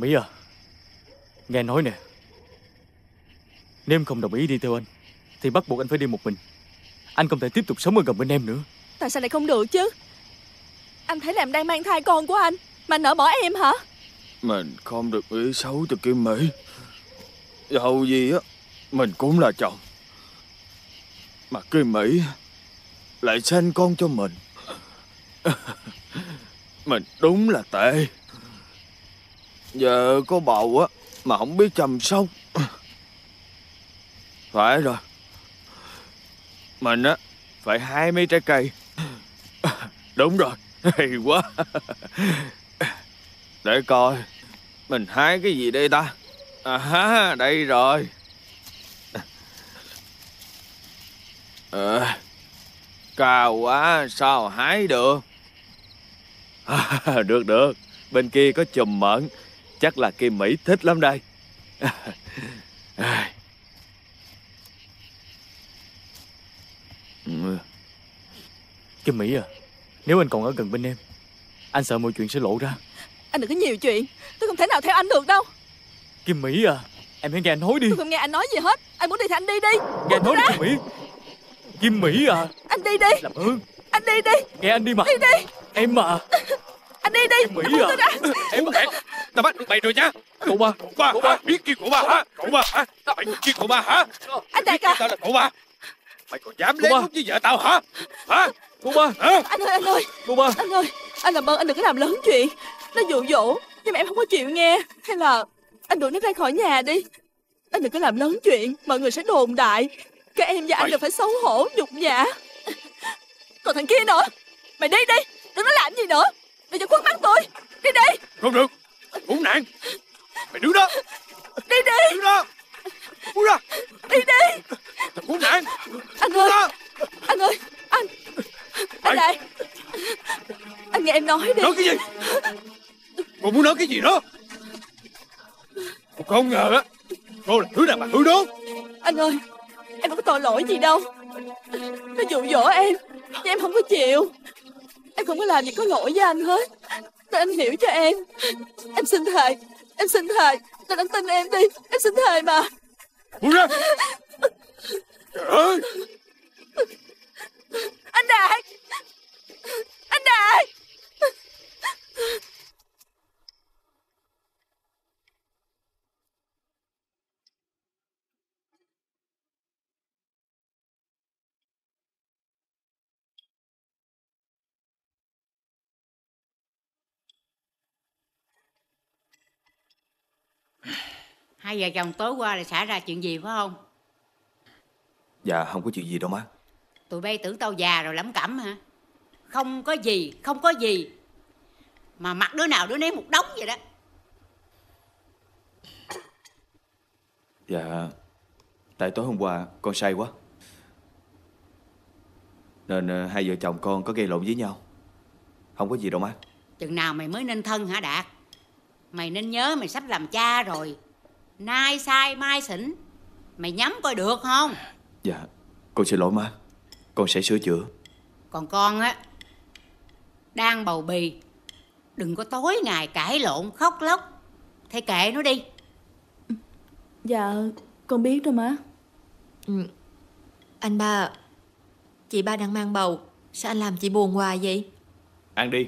Mỹ à? Nghe nói nè. Nếu em không đồng ý đi theo anh Thì bắt buộc anh phải đi một mình. Anh không thể tiếp tục sống ở gần bên em nữa. Tại sao lại không được chứ? Anh thấy là em đang mang thai con của anh Mà nỡ bỏ em hả? Mình không được ý xấu từ Kim Mỹ. Dầu gì á Mình cũng là chồng. Mà Kim Mỹ Lại sinh con cho mình. Mình đúng là tệ Giờ có bầu á Mà không biết chăm sóc. Phải rồi. Mình á Phải hái mấy trái cây. Đúng rồi Hay quá. Để coi Mình hái cái gì đây ta? À ha đây rồi. À, Cao quá sao hái được? À, Được được. Bên kia có chùm mận Chắc là Kim Mỹ thích lắm đây. Kim Mỹ à Nếu anh còn ở gần bên em Anh sợ mọi chuyện sẽ lộ ra. Anh đừng có nhiều chuyện Tôi không thể nào theo anh được đâu. Kim Mỹ à Em hãy nghe anh nói đi. Tôi không nghe anh nói gì hết Anh muốn đi thì anh đi đi. Nghe anh nói đi Kim Mỹ. Kim Mỹ à. Anh đi đi. Làm ơn. Anh đi đi. Nghe anh đi mà. Đi đi. Em mà Anh đi đi. Kim Mỹ à. Em Mẹ, tao bắt được mày rồi nha Cậu ba Ba, ba, biết kêu cậu ba hả? Cậu ba hả? Mày kêu cậu ba hả? Anh đại ca tao là cậu ba Mày còn dám Cậu lén ba. lút với vợ tao hả? Hả? Cô ba Hả? Anh ơi anh ơi. Cô ba Anh ơi Anh làm ơn anh đừng có làm lớn chuyện. Nó dụ dỗ Nhưng mà em không có chịu nghe. Hay là Anh đuổi nó ra khỏi nhà đi. Anh đừng có làm lớn chuyện Mọi người sẽ đồn đại. Các em và anh Mày- đều phải xấu hổ nhục nhã. Còn thằng kia nữa. Mày đi đi Đừng có làm gì nữa. Đừng cho khuất mắt tôi Đi đi. Không được Khốn nạn Mày đứng đó. Đi đi. Đứng đó. Đứng ra Đi đi. Thằng khốn nạn Anh ơi. đó. Anh ơi Anh. Anh này Anh nghe em nói đi. Nói cái gì? Cô muốn nói cái gì đó? Cô không ngờ á Cô là thứ đàn bà hư đốn Anh ơi Em đâu có tội lỗi gì đâu. Nó dụ dỗ em Nhưng em không có chịu. Em không có làm gì có lỗi với anh hết Nên anh hiểu cho em. Em xin thề Em xin thề. Nên anh tin em đi Em xin thề mà. Buông ra Trời ơi Anh Đạt Anh Đạt Hai vợ chồng tối qua là xảy ra chuyện gì phải không? Dạ không có chuyện gì đâu má Tụi bay tưởng tao già rồi lẩm cẩm hả? Không có gì, không có gì. Mà mặt đứa nào đứa nấy một đống vậy đó. Dạ Tại tối hôm qua con say quá Nên ờ, hai vợ chồng con có gây lộn với nhau Không có gì đâu má Chừng nào mày mới nên thân hả Đạt? Mày nên nhớ mày sắp làm cha rồi. Nay sai mai xỉn. Mày nhắm coi được không? Dạ Con xin lỗi má Con sẽ sửa chữa Còn con á, đang bầu bì. Đừng có tối ngày cãi lộn khóc lóc. Thế kệ nó đi. Dạ Con biết rồi má Anh ba Chị ba đang mang bầu Sao anh làm chị buồn hoài vậy Ăn đi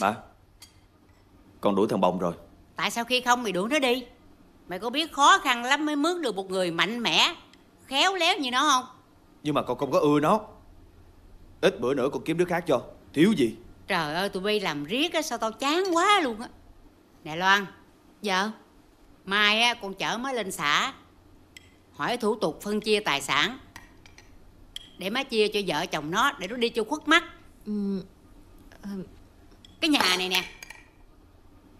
Má Con đuổi thằng Bồng rồi Tại sao khi không mày đuổi nó đi? Mày có biết khó khăn lắm mới mướn được một người mạnh mẽ, khéo léo như nó không? Nhưng mà con không có ưa nó Ít bữa nữa con kiếm đứa khác cho Thiếu gì Trời ơi, tụi bay làm riết á, sao tao chán quá luôn á. Nè Loan, Dạ mai á, con chở mới lên xã. Hỏi thủ tục phân chia tài sản. Để má chia cho vợ chồng nó, để nó đi cho khuất mắt. Ừm, cái nhà này nè,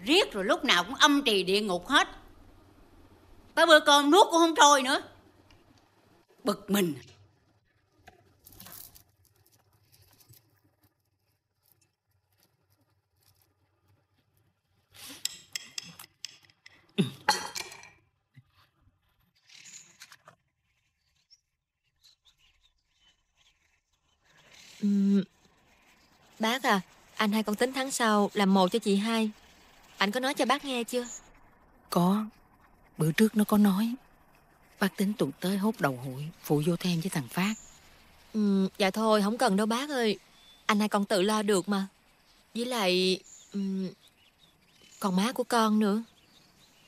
riết rồi lúc nào cũng âm trì địa ngục hết. Tới bữa cơm nuốt cũng không trôi nữa. Bực mình. Bác à, anh hai con tính tháng sau làm mồ cho chị hai. Anh có nói cho bác nghe chưa? Có Bữa trước nó có nói Bác tính tuần tới hốt đầu hội Phụ vô thêm với thằng Phát Ừm, dạ thôi, không cần đâu bác ơi. Anh hai con tự lo được mà. Với lại... ừm, còn má của con nữa.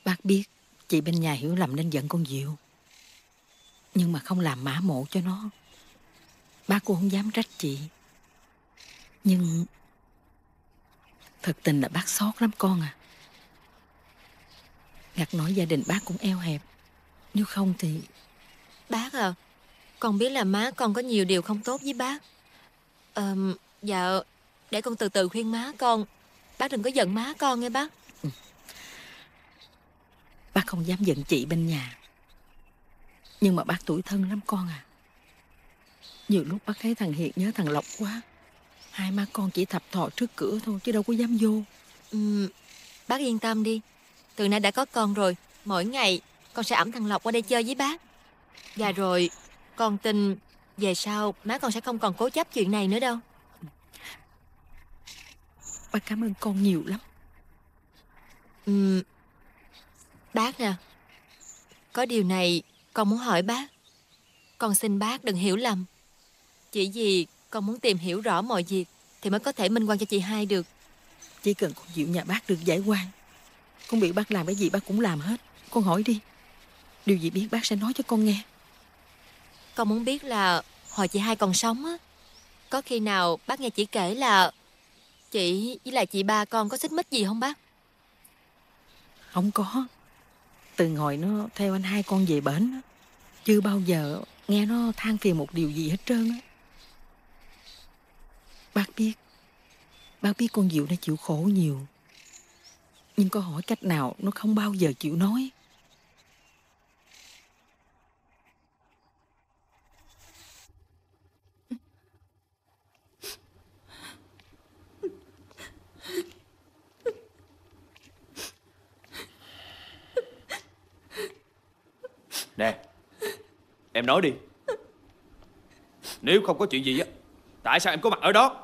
Bác biết Chị bên nhà hiểu lầm nên giận con Diệu Nhưng mà không làm mã mộ cho nó Bác cũng không dám trách chị Nhưng Thật tình là bác xót lắm con à Ngặt nổi gia đình bác cũng eo hẹp Nếu không thì Bác à, con biết là má con có nhiều điều không tốt với bác. Ờm, dạ, để con từ từ khuyên má con. Bác đừng có giận má con nghe bác. Bác không dám giận chị bên nhà Nhưng mà bác tuổi thân lắm con à Nhiều lúc bác thấy thằng Hiền nhớ thằng Lộc quá Hai má con chỉ thập thọ trước cửa thôi Chứ đâu có dám vô Ừm, bác yên tâm đi. Từ nay đã có con rồi, mỗi ngày con sẽ ẵm thằng Lộc qua đây chơi với bác. Và rồi, con tin về sau má con sẽ không còn cố chấp chuyện này nữa đâu. Bác cảm ơn con nhiều lắm Ừm, bác nè, có điều này con muốn hỏi bác. Con xin bác đừng hiểu lầm. Chỉ vì con muốn tìm hiểu rõ mọi việc thì mới có thể minh quan cho chị hai được. Chỉ cần con Diệu nhà bác được giải quan. Con bị bác làm cái gì bác cũng làm hết. Con hỏi đi. Điều gì biết bác sẽ nói cho con nghe. Con muốn biết là hồi chị hai còn sống á, có khi nào bác nghe chị kể là chị với lại chị ba con có xích mích gì không bác? Không có. Từ hồi nó theo anh hai con về bển Chưa bao giờ nghe nó than phiền một điều gì hết trơn á Bác biết. Bác biết con Diệu đã chịu khổ nhiều. Nhưng có hỏi cách nào nó không bao giờ chịu nói. Nè, Em nói đi. Nếu không có chuyện gì á Tại sao em có mặt ở đó?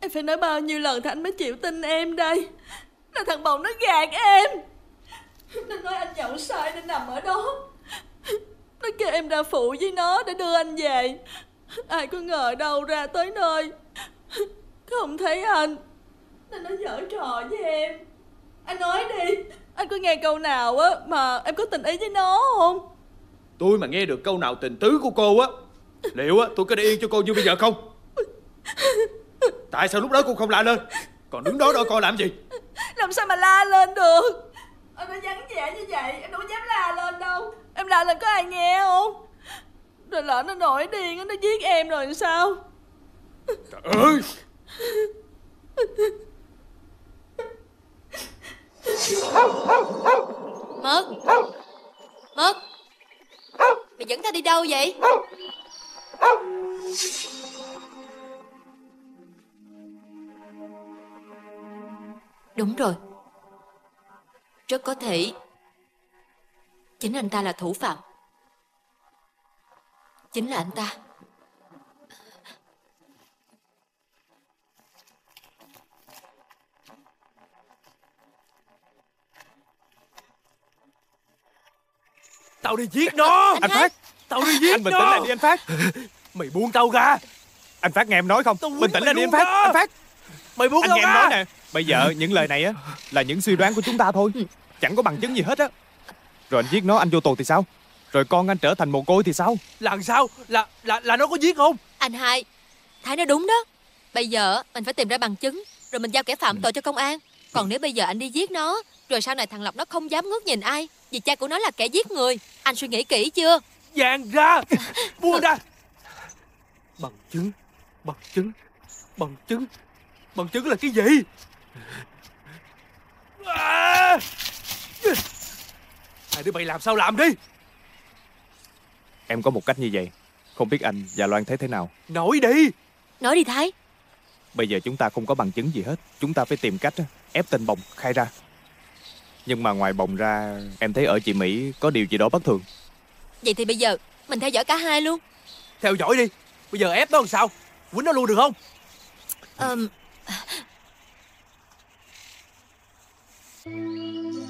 Em phải nói bao nhiêu lần thì anh mới chịu tin em đây? Là thằng Bồng nó gạt em. Nó nói anh nhậu sai nên nằm ở đó. Nó kêu em ra phụ với nó để đưa anh về. Ai có ngờ đâu ra tới nơi. Không thấy anh. Nên nó giở trò với em. Anh nói đi. Anh có nghe câu nào á mà em có tình ý với nó không? Tôi mà nghe được câu nào tình tứ của cô á Liệu á tôi có để yên cho cô như bây giờ không Tại sao lúc đó cô không la lên? Còn đứng đó đợi coi làm gì? Làm sao mà la lên được? Anh nó vắng vẻ như vậy Em đâu có dám la lên đâu. Em la lên có ai nghe không? Rồi lỡ nó nổi điên Nó giết em rồi sao? Trời ơi! Mực! Mực! Mày dẫn tao đi đâu vậy? Đúng rồi. Rất có thể chính anh ta là thủ phạm. Chính là anh ta. Tao đi giết nó Anh Phát! Tao đi giết Anh bình nó tĩnh lại đi anh Phát Mày buông tao ra Anh Phát nghe em nói không Tao Bình tĩnh lại đi anh Phát đó. Anh Phát Mày buông Anh tao nghe em ra nói nè Bây giờ những lời này á Là những suy đoán của chúng ta thôi. Chẳng có bằng chứng gì hết á. Rồi anh giết nó anh vô tù thì sao? Rồi con anh trở thành mồ côi thì sao? Làm sao? Là là là nó có giết không? Anh hai, Thái nói đúng đó. Bây giờ mình phải tìm ra bằng chứng, rồi mình giao kẻ phạm tội cho công an. Còn nếu bây giờ anh đi giết nó, rồi sau này thằng Lộc nó không dám ngước nhìn ai, vì cha của nó là kẻ giết người. Anh suy nghĩ kỹ chưa? Giang ra! Buông ra! Bằng chứng Bằng chứng Bằng chứng. Bằng chứng là cái gì à! Hai đứa bay làm sao làm đi? Em có một cách như vậy. Không biết anh và Loan thấy thế nào? Nổi đi. Nói đi Thái. Bây giờ chúng ta không có bằng chứng gì hết. Chúng ta phải tìm cách á, ép tên Bồng khai ra. Nhưng mà ngoài Bồng ra Em thấy ở chị Mỹ có điều gì đó bất thường. Vậy thì bây giờ mình theo dõi cả hai luôn. Theo dõi đi. Bây giờ ép nó làm sao? Quýnh nó luôn được không Ờm,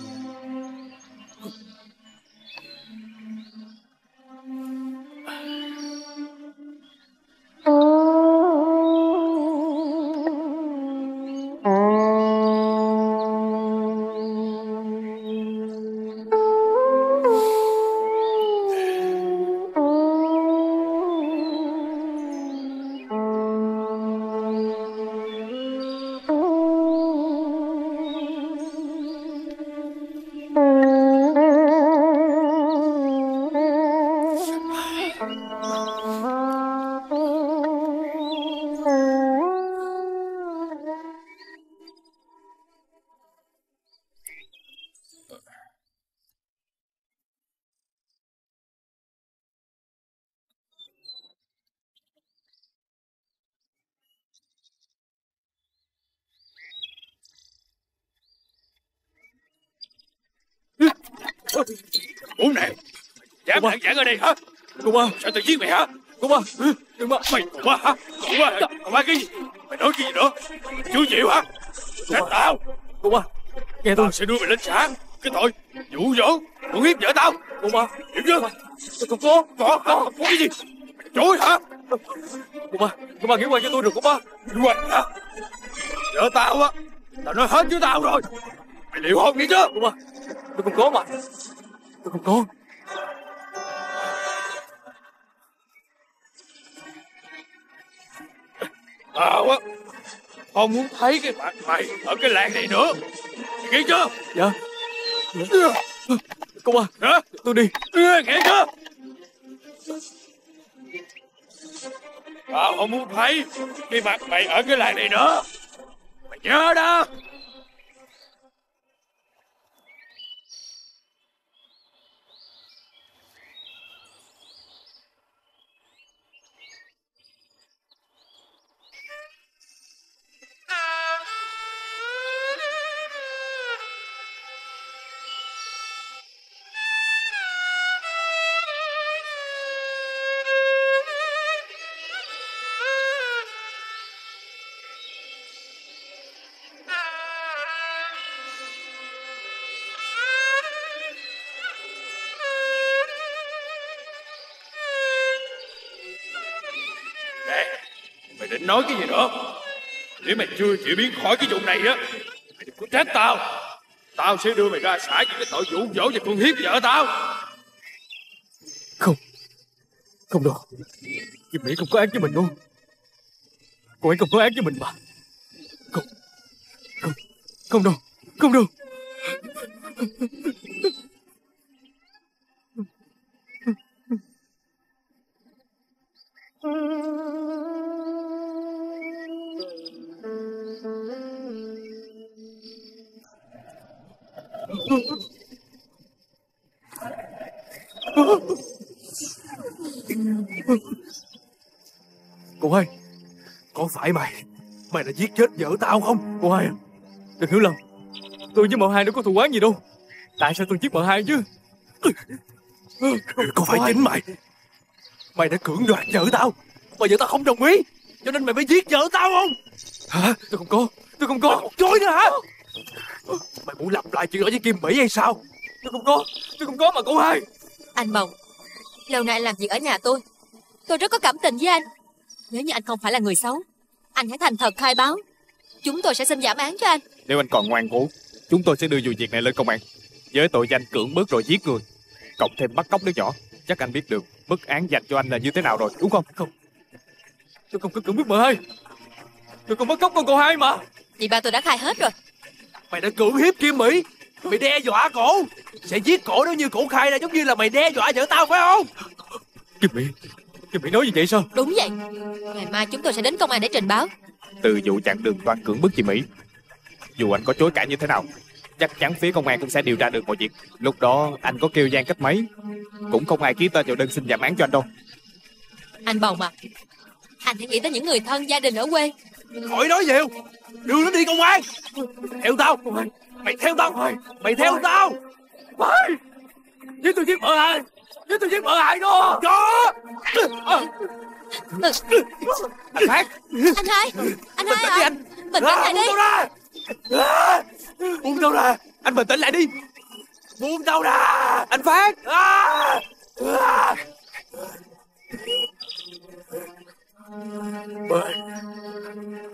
Uống này. Dám hạng giảng ở đây hả Cô ba Sao tự giết mày hả? Cô ba Đừng mà Mày còn ba hả? Còn ba Còn ba cái gì? Mày nói cái gì nữa? Mày chưa chịu hả? Trách tao. Cô ba Nghe tôi. Tao sẽ đưa mày lên xã. Cái tội. Dụ dỗ. Còn hiếp vợ tao. Cô ba Hiểu chưa? Tôi không có. Có Có Có cái gì? Mày chối hả? Cô ba Cô ba nghĩ qua cho tôi được cô ba? Quay hả? Vợ tao á Tao nói hết với tao rồi. Mày liệu hồn nghe chưa Cô ba Tôi không có mà. Tôi không có Tao á Không muốn thấy cái mặt mày Ở cái làng này nữa. Nghe chưa? Dạ. Cô ba Hả? Tôi đi. Nghe chưa? Tao không muốn thấy Cái mặt mày ở cái làng này nữa. Mày nhớ đó nói cái gì nữa? Nếu mày chưa chịu biến khỏi cái vụ này á Mày đừng có trách tao. Tao sẽ đưa mày ra xã với cái tội dụ dỗ và con hiếp vợ tao. Không. Không đâu Kim Mỹ không có ác với mình đâu Cô ấy không có ác với mình mà. Không. Không. Không đâu. Không đâu Cô hai, có phải mày mày đã giết chết vợ tao không? Cô hai, Đừng hiểu lầm. Tôi với mợ hai đâu có thù oán gì đâu. Tại sao tôi giết mợ hai chứ? Có phải chính mày. Mày đã cưỡng đoạt vợ tao, mà vợ tao không đồng ý. Cho nên mày mới giết vợ tao không? Hả? Tôi không có, Tôi không có. Chối nữa hả? Mày muốn lặp lại chuyện đó với kim mỹ hay sao? Tôi không có Tôi không có mà cô hai. Anh Bồng Lâu nay anh làm việc ở nhà tôi. Tôi rất có cảm tình với anh. Nếu như anh không phải là người xấu Anh hãy thành thật khai báo. Chúng tôi sẽ xin giảm án cho anh. Nếu anh còn ngoan cố Chúng tôi sẽ đưa vụ việc này lên công an. Với tội danh cưỡng bức rồi giết người Cộng thêm bắt cóc đứa nhỏ Chắc anh biết được mức án dành cho anh là như thế nào rồi đúng không? Không. Tôi không có cưỡng bức mợ hai. Tôi không bắt cóc con cô hai mà. Chị ba tôi đã khai hết rồi mày đã cưỡng hiếp kim mỹ. Mày đe dọa cổ. Sẽ giết cổ nếu như cổ khai ra giống như là mày đe dọa vợ tao phải không? Kim Mỹ Kim Mỹ nói như vậy sao? Đúng vậy. Ngày mai chúng tôi sẽ đến công an để trình báo. Từ vụ chặn đường toan cưỡng bức chị Mỹ Dù anh có chối cãi như thế nào Chắc chắn phía công an cũng sẽ điều tra được mọi việc. Lúc đó anh có kêu gian cách mấy? Cũng không ai ký tên vào đơn xin giảm án cho anh đâu. Anh Bồng à Anh hãy nghĩ tới những người thân gia đình ở quê khỏi nói nhiều. Đưa nó đi công an theo tao. Mày theo tao. Mày theo tao. Phải Với tôi giết mợ hai Với tôi giết mợ hai đó? Có. Anh Phát Anh hai Anh hai à anh. Bình tĩnh lại đi. Buông ra. À, Buông tao ra. Anh bình tĩnh lại đi. Buông tao ra. Anh Phát! À, à.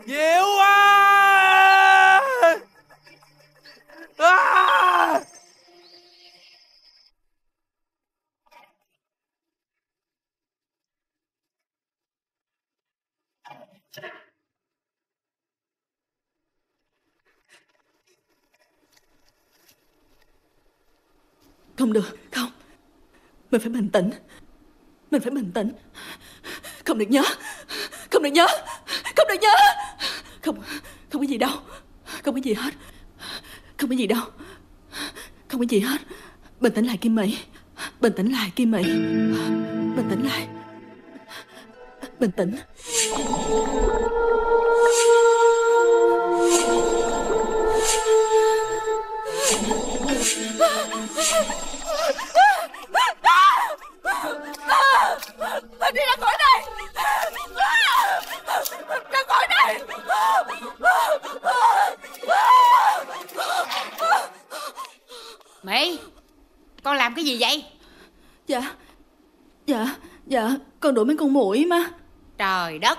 Diệu à, à. Không được, không. Mình phải bình tĩnh. Mình phải bình tĩnh không được nhớ. Không được nhớ. Không được nhớ. Không, không có gì đâu. Không có gì hết. Không có gì đâu. Không có gì hết. Bình tĩnh lại Kim Mỹ. Bình tĩnh lại Kim Mỹ. Bình tĩnh lại. Bình tĩnh. Đi ra khỏi đây Ra khỏi đây Mỹ Con làm cái gì vậy? Dạ Dạ Dạ Con đuổi mấy con muỗi mà Trời đất!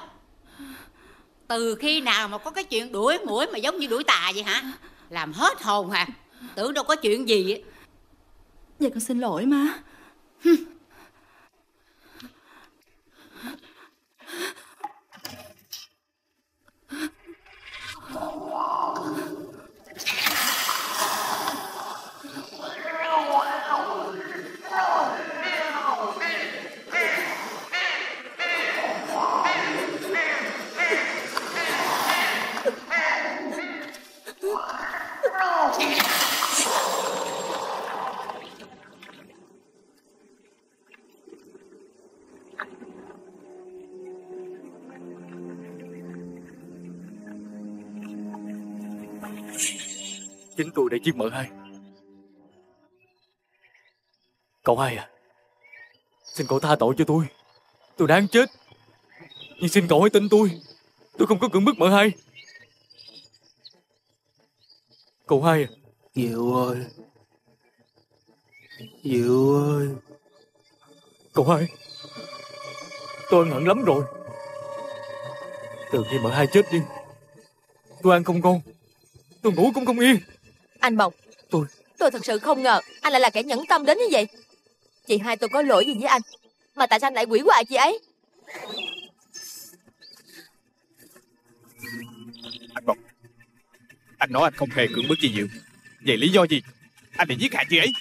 Từ khi nào mà có cái chuyện đuổi mũi mà giống như đuổi tà vậy hả? Làm hết hồn hả Tưởng đâu có chuyện gì á. Dạ con xin lỗi mà Chính tôi đã giết mợ hai. Cậu hai à Xin cậu tha tội cho tôi. Tôi đáng chết Nhưng xin cậu hãy tin tôi. Tôi không có cưỡng bức mợ hai. Cậu hai à. Diệu ơi Diệu ơi. Cậu hai Tôi ân hận lắm rồi. Từ khi mợ hai chết đi Tôi ăn không ngon Tôi ngủ cũng không yên Anh Mộng Tôi. Tôi thật sự không ngờ Anh lại là kẻ nhẫn tâm đến như vậy. Chị hai tôi có lỗi gì với anh? Mà tại sao anh lại quỷ hoại chị ấy? Anh Bọc Anh nói anh không hề cưỡng bức chị Diệu Vậy lý do gì? Anh lại giết hại chị ấy.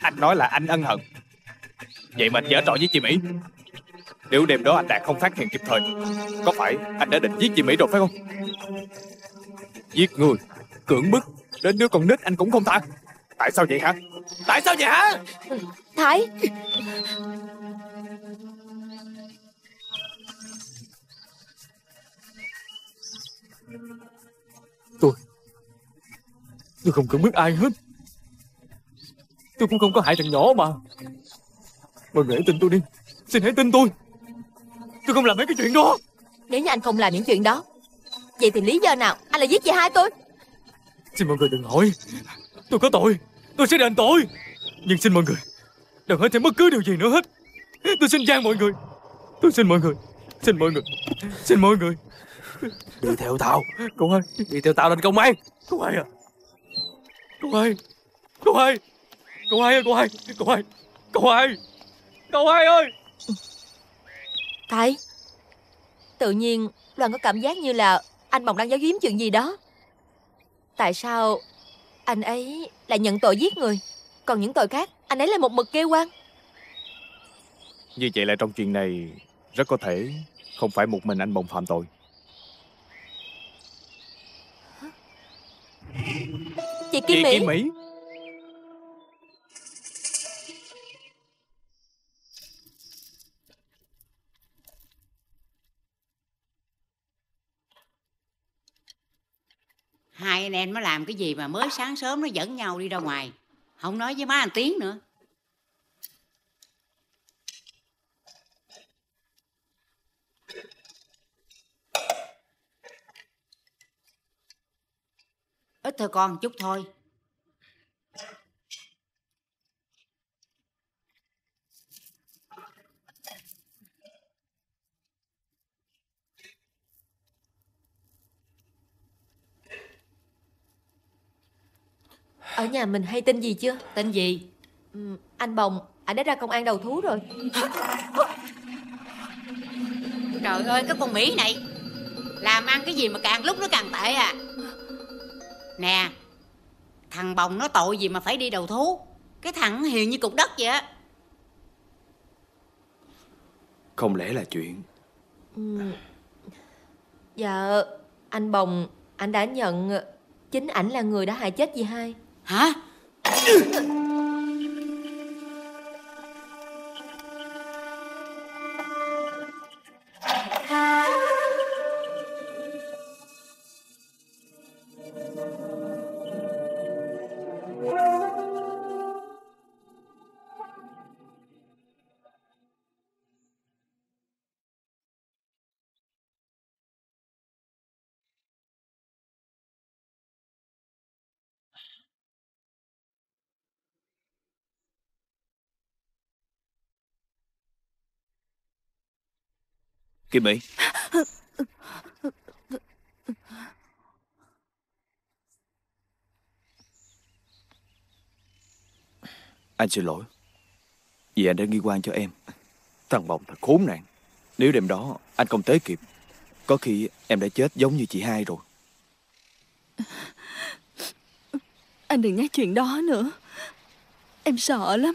Anh nói là anh ân hận. Vậy mà anh giở trò với chị Mỹ. Nếu đêm đó anh đã không phát hiện kịp thời Có phải anh đã định giết chị Mỹ rồi phải không? Giết người Cưỡng bức Đến đứa con nít anh cũng không tha. Tại sao vậy hả? Tại sao vậy hả? Thái. Tôi Tôi không cưỡng bức ai hết. Tôi cũng không có hại thằng nhỏ mà. Mọi người hãy tin tôi đi. Xin hãy tin tôi. Tôi không làm mấy cái chuyện đó. Nếu như anh không làm những chuyện đó Vậy thì lý do nào anh lại giết chị hai tôi Xin mọi người đừng hỏi. Tôi có tội. Tôi sẽ đền tội. Nhưng xin mọi người Đừng hỏi thêm bất cứ điều gì nữa hết. Tôi xin gian mọi người. Tôi xin mọi người. Xin mọi người. Xin mọi người. Đi theo tao. Cậu hai Đi theo tao lên công an. Cậu hai à? Cậu hai Cậu hai Cậu hai ơi cậu hai Cậu hai Cậu hai Cậu hai ơi? Thái Tự nhiên Loan có cảm giác như là Anh Mộng đang giấu giếm chuyện gì đó Tại sao Anh ấy lại nhận tội giết người? Còn những tội khác Anh ấy lại một mực kêu quan. Như vậy là trong chuyện này Rất có thể Không phải một mình anh Bồng phạm tội. Chị Kim Mỹ Mỹ. Hai anh em nó làm cái gì mà mới sáng sớm nó dẫn nhau đi ra ngoài. Không nói với má anh tiếng nữa. Ít thôi con, chút thôi. Ở nhà mình hay tin gì chưa? Tên gì? ừ, Anh Bồng Anh đã ra công an đầu thú rồi. Trời ơi, cái con Mỹ này. Làm ăn cái gì mà càng lúc nó càng tệ à? Nè Thằng Bồng nó tội gì mà phải đi đầu thú? Cái thằng hiền như cục đất vậy á. Không lẽ là chuyện? Ừ. Dạ Anh Bồng Anh đã nhận Chính ảnh là người đã hại chết dì hai Hả? Kim Mỹ. Anh xin lỗi. Vì anh đã nghi quan cho em. Thằng Bồng thật khốn nạn. Nếu đêm đó anh không tới kịp, Có khi em đã chết giống như chị hai rồi. Anh đừng nhắc chuyện đó nữa. Em sợ lắm.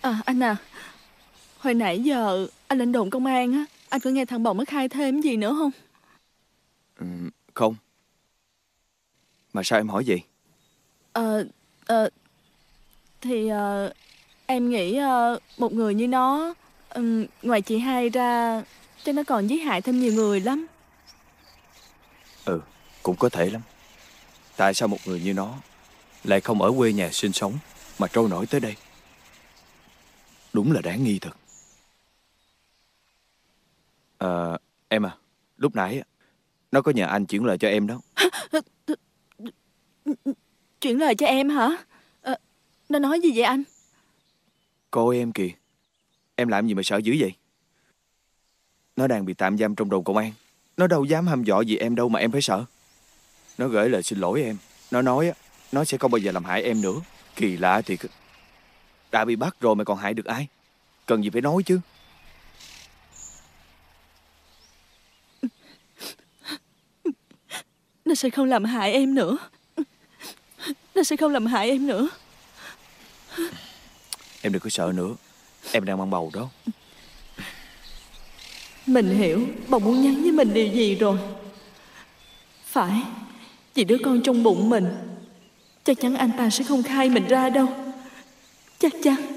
À anh à Hồi nãy giờ anh lên đồn công an á Anh có nghe thằng Bồng nó khai thêm gì nữa không? Ừ, Không. Mà sao em hỏi vậy? Ờ Ờ Thì ờ Em nghĩ ờ, một người như nó ừm, Ngoài chị hai ra Chắc nó còn giết hại thêm nhiều người lắm. Ừ Cũng có thể lắm. Tại sao một người như nó Lại không ở quê nhà sinh sống Mà trôi nổi tới đây? Đúng là đáng nghi thật Ờ Em à Lúc nãy Nó có nhờ anh chuyển lời cho em đó. Chuyển lời cho em hả? Ờ, Nó nói gì vậy anh? Cô em kìa Em làm gì mà sợ dữ vậy? Nó đang bị tạm giam trong đồn công an. Nó đâu dám hăm dọa gì em đâu mà em phải sợ. Nó gửi lời xin lỗi em. Nó nói Nó sẽ không bao giờ làm hại em nữa. Kỳ lạ thiệt. Đã bị bắt rồi mà còn hại được ai? Cần gì phải nói chứ Nó sẽ không làm hại em nữa. Nó sẽ không làm hại em nữa. Em đừng có sợ nữa. Em đang mang bầu đó. Mình hiểu Bồng muốn nhắn với mình điều gì rồi. Phải Vì đứa con trong bụng mình Chắc chắn anh ta sẽ không khai mình ra đâu. Chắc chắn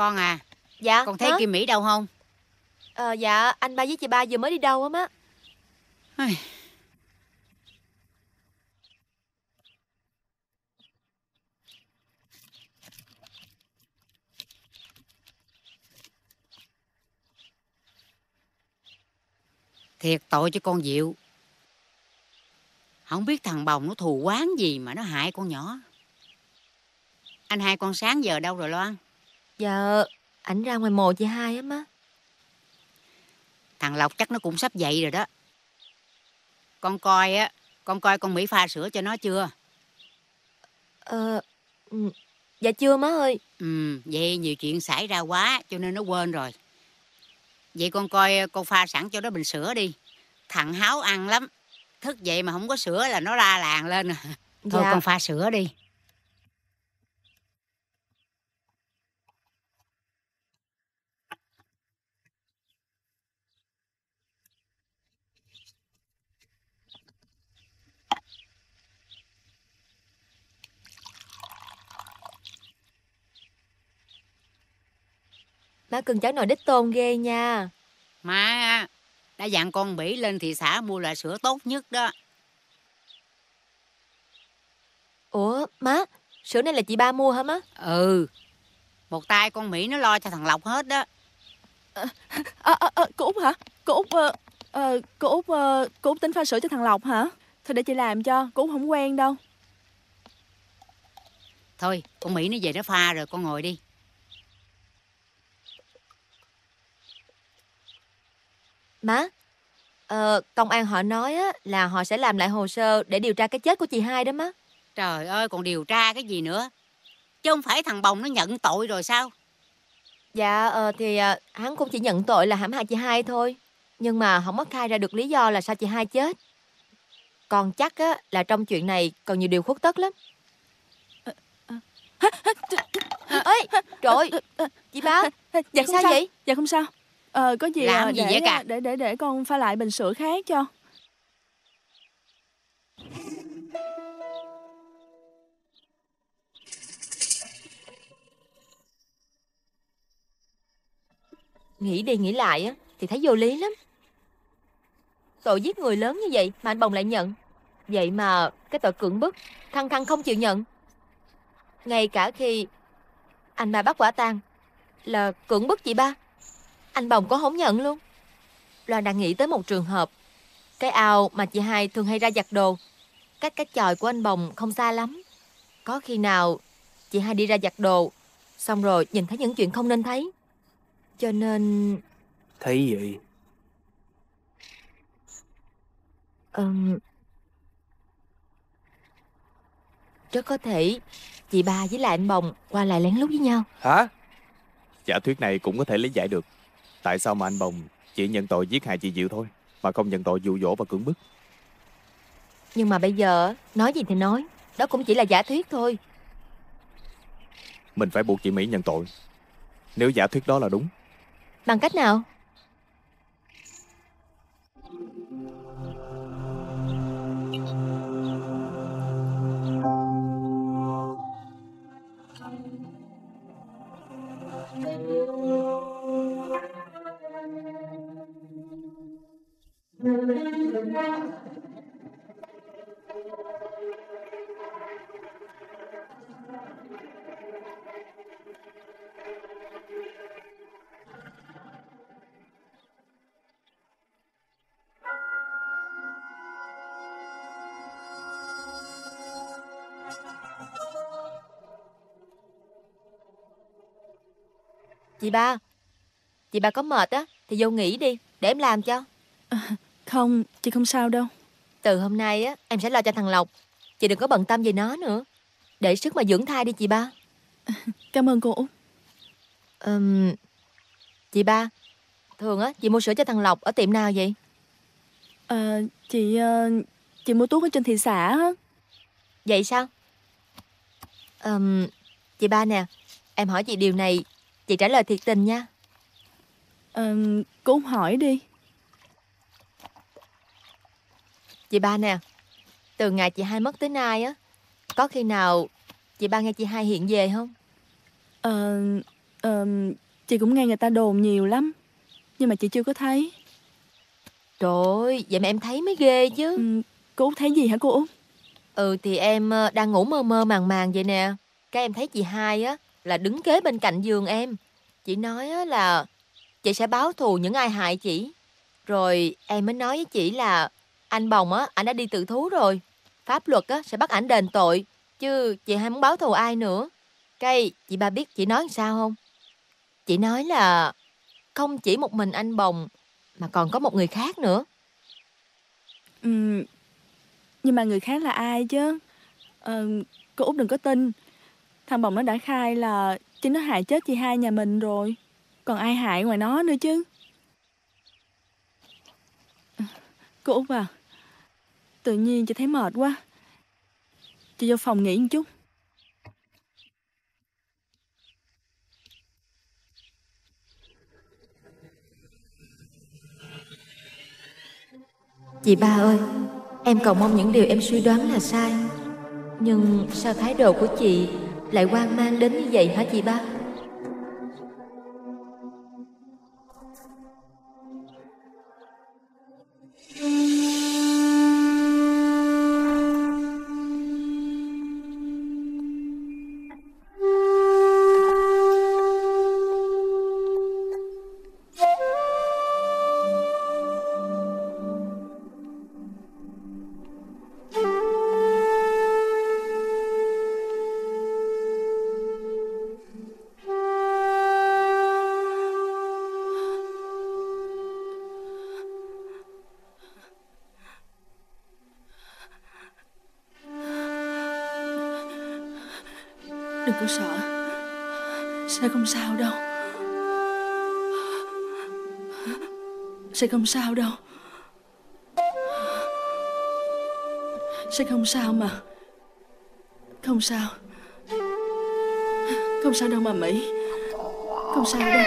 Con à. Dạ Con thấy hả? Kim Mỹ đâu không? Ờ, Dạ anh ba với chị ba vừa mới đi đâu á má? Ai, Thiệt tội cho con Diệu. Không biết thằng Bồng nó thù quán gì mà nó hại con nhỏ. Anh hai con sáng giờ đâu rồi Loan Dạ ảnh ra ngoài mồ chị hai á má. Thằng Lộc chắc nó cũng sắp dậy rồi đó. Con coi á Con coi con Mỹ pha sữa cho nó chưa? Ờ ừ, Dạ chưa má ơi. Ừ Vậy nhiều chuyện xảy ra quá Cho nên nó quên rồi. Vậy con coi con pha sẵn cho nó bình sữa đi. Thằng háo ăn lắm. Thức dậy mà không có sữa là nó la làng lên. À. Thôi Dạ. con pha sữa đi Má cưng cháu nội đích tôn ghê nha. Má đã dặn con Mỹ lên thị xã mua loại sữa tốt nhất đó. Ủa, má, sữa này là chị ba mua hả má? Ừ, một tay con Mỹ nó lo cho thằng Lộc hết đó. À, à, à, cô Út hả? Cô Út, uh, uh, cô Út, uh, cô Út tính pha sữa cho thằng Lộc hả? Thôi để chị làm cho, cô Út không quen đâu. Thôi, con Mỹ nó về nó pha rồi, con ngồi đi. Má, ờ, công an họ nói á, là họ sẽ làm lại hồ sơ để điều tra cái chết của chị hai đó má. Trời ơi, còn điều tra cái gì nữa? Chứ không phải thằng Bồng nó nhận tội rồi sao? Dạ, ờ, thì à, hắn cũng chỉ nhận tội là hãm hại chị hai thôi. Nhưng mà không có khai ra được lý do là sao chị hai chết. Còn chắc á, là trong chuyện này còn nhiều điều khuất tất lắm. ơi trời ơi, chị ba, dạ sao, sao vậy? Dạ không sao. Ờ, có gì, Làm à, gì để, vậy cả? để để để con pha lại bình sữa khác cho. Nghĩ đi nghĩ lại á, thì thấy vô lý lắm. Tội giết người lớn như vậy mà anh Bồng lại nhận. Vậy mà cái tội cưỡng bức, thăng thăng không chịu nhận. Ngay cả khi anh ba bắt quả tang là cưỡng bức chị ba, anh Bồng có không nhận luôn. Loan đang nghĩ tới một trường hợp. Cái ao mà chị hai thường hay ra giặt đồ, cách cái chòi của anh Bồng không xa lắm. Có khi nào chị hai đi ra giặt đồ, xong rồi nhìn thấy những chuyện không nên thấy. Cho nên Thấy gì? Ừm, rất có thể chị ba với lại anh Bồng qua lại lén lút với nhau. Hả? Giả thuyết này cũng có thể lý giải được. Tại sao mà anh Bồng chỉ nhận tội giết hại chị Diệu thôi, mà không nhận tội dụ dỗ và cưỡng bức? Nhưng mà bây giờ nói gì thì nói, đó cũng chỉ là giả thuyết thôi. Mình phải buộc chị Mỹ nhận tội. Nếu giả thuyết đó là đúng, Bằng cách nào? Chị ba, chị ba có mệt á thì vô nghỉ đi, để em làm cho. À, không, chị không sao đâu. Từ hôm nay á, em sẽ lo cho thằng Lộc. Chị đừng có bận tâm về nó nữa. Để sức mà dưỡng thai đi chị ba. Cảm ơn cô Út. Ừm, chị ba, thường á, chị mua sữa cho thằng Lộc ở tiệm nào vậy? Ờ, chị ờ, chị mua thuốc ở trên thị xã á. Vậy sao? Ừm, chị ba nè, em hỏi chị điều này, chị trả lời thiệt tình nha. Ờ, cô Út hỏi đi. Chị ba nè, từ ngày chị hai mất tới nay á, có khi nào chị ba nghe chị hai hiện về không? Ờ, ờ, chị cũng nghe người ta đồn nhiều lắm. Nhưng mà chị chưa có thấy. Trời ơi, vậy mà em thấy mới ghê chứ. Ừ, cô Út thấy gì hả cô Út? Ừ thì em ờ, đang ngủ mơ mơ màng màng vậy nè. Cái em thấy chị hai á là đứng kế bên cạnh giường em. Chị nói á là chị sẽ báo thù những ai hại chị. Rồi em mới nói với chị là anh Bồng á, anh đã đi tự thú rồi. Pháp luật á sẽ bắt ảnh đền tội. Chứ chị hai muốn báo thù ai nữa. Cây, chị ba biết chị nói sao không? Chị nói là không chỉ một mình anh Bồng mà còn có một người khác nữa. Ừ, nhưng mà người khác là ai chứ? Ờ, cô Út đừng có tin. Thằng Bồng nó đã khai là chính nó hại chết chị hai nhà mình rồi. Còn ai hại ngoài nó nữa chứ? Cô Út à, tự nhiên chị thấy mệt quá. Chị vô phòng nghỉ một chút. Chị ba ơi, em cầu mong những điều em suy đoán là sai. Nhưng sao thái độ của chị lại quan mang đến như vậy hả chị ba? Sẽ không sao đâu. Sẽ không sao mà. Không sao. Không sao đâu mà Mỹ. Không sao đâu.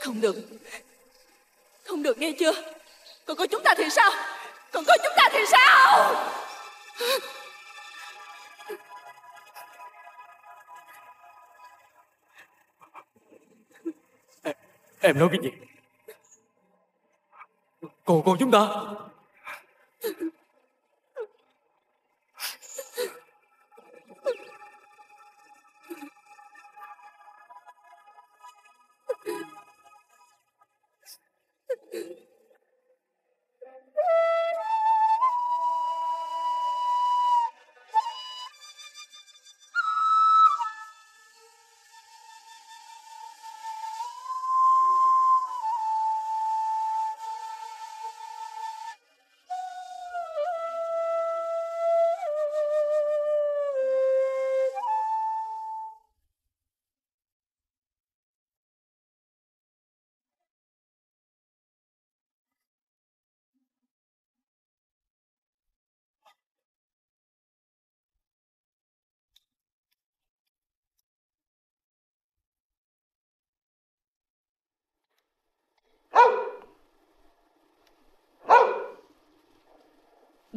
Không được. Không được, nghe chưa? Còn có chúng ta thì sao? Còn có chúng ta thì sao? Em nói cái gì? Còn còn chúng ta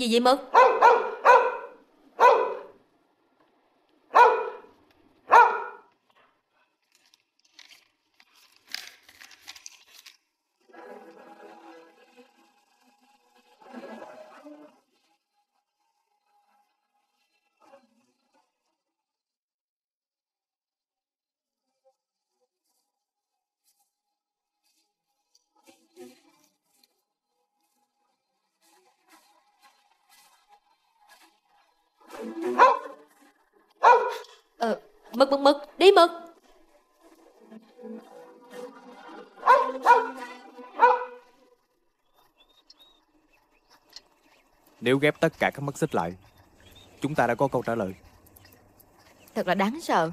Gì vậy Mực Mực mực mực Đi mực Nếu ghép tất cả các mắt xích lại Chúng ta đã có câu trả lời. Thật là đáng sợ.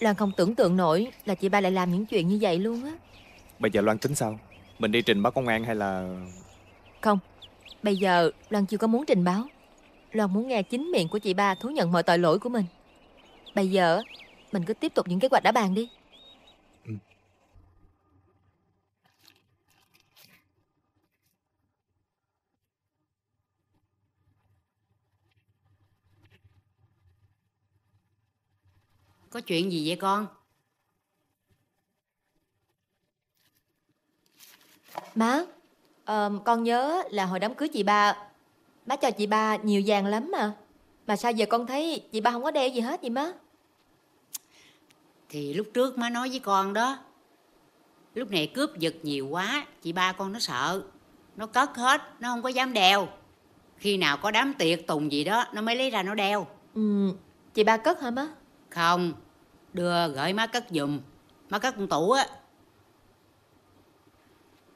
Loan không tưởng tượng nổi là chị ba lại làm những chuyện như vậy luôn á. Bây giờ Loan tính sao? Mình đi trình báo công an hay là Không Bây giờ Loan chưa có muốn trình báo. Loan muốn nghe chính miệng của chị ba thú nhận mọi tội lỗi của mình. Bây giờ Mình cứ tiếp tục những kế hoạch đã bàn đi. Có chuyện gì vậy con? Má ờ, Con nhớ là hồi đám cưới chị ba Má cho chị ba nhiều vàng lắm mà. Mà sao giờ con thấy chị ba không có đeo gì hết vậy má Thì lúc trước má nói với con đó Lúc này cướp giật nhiều quá Chị ba con nó sợ Nó cất hết Nó không có dám đeo. Khi nào có đám tiệc tùng gì đó Nó mới lấy ra nó đeo. Ừ, Chị ba cất hả má? Không Đưa gửi má cất giùm Má cất con tủ á.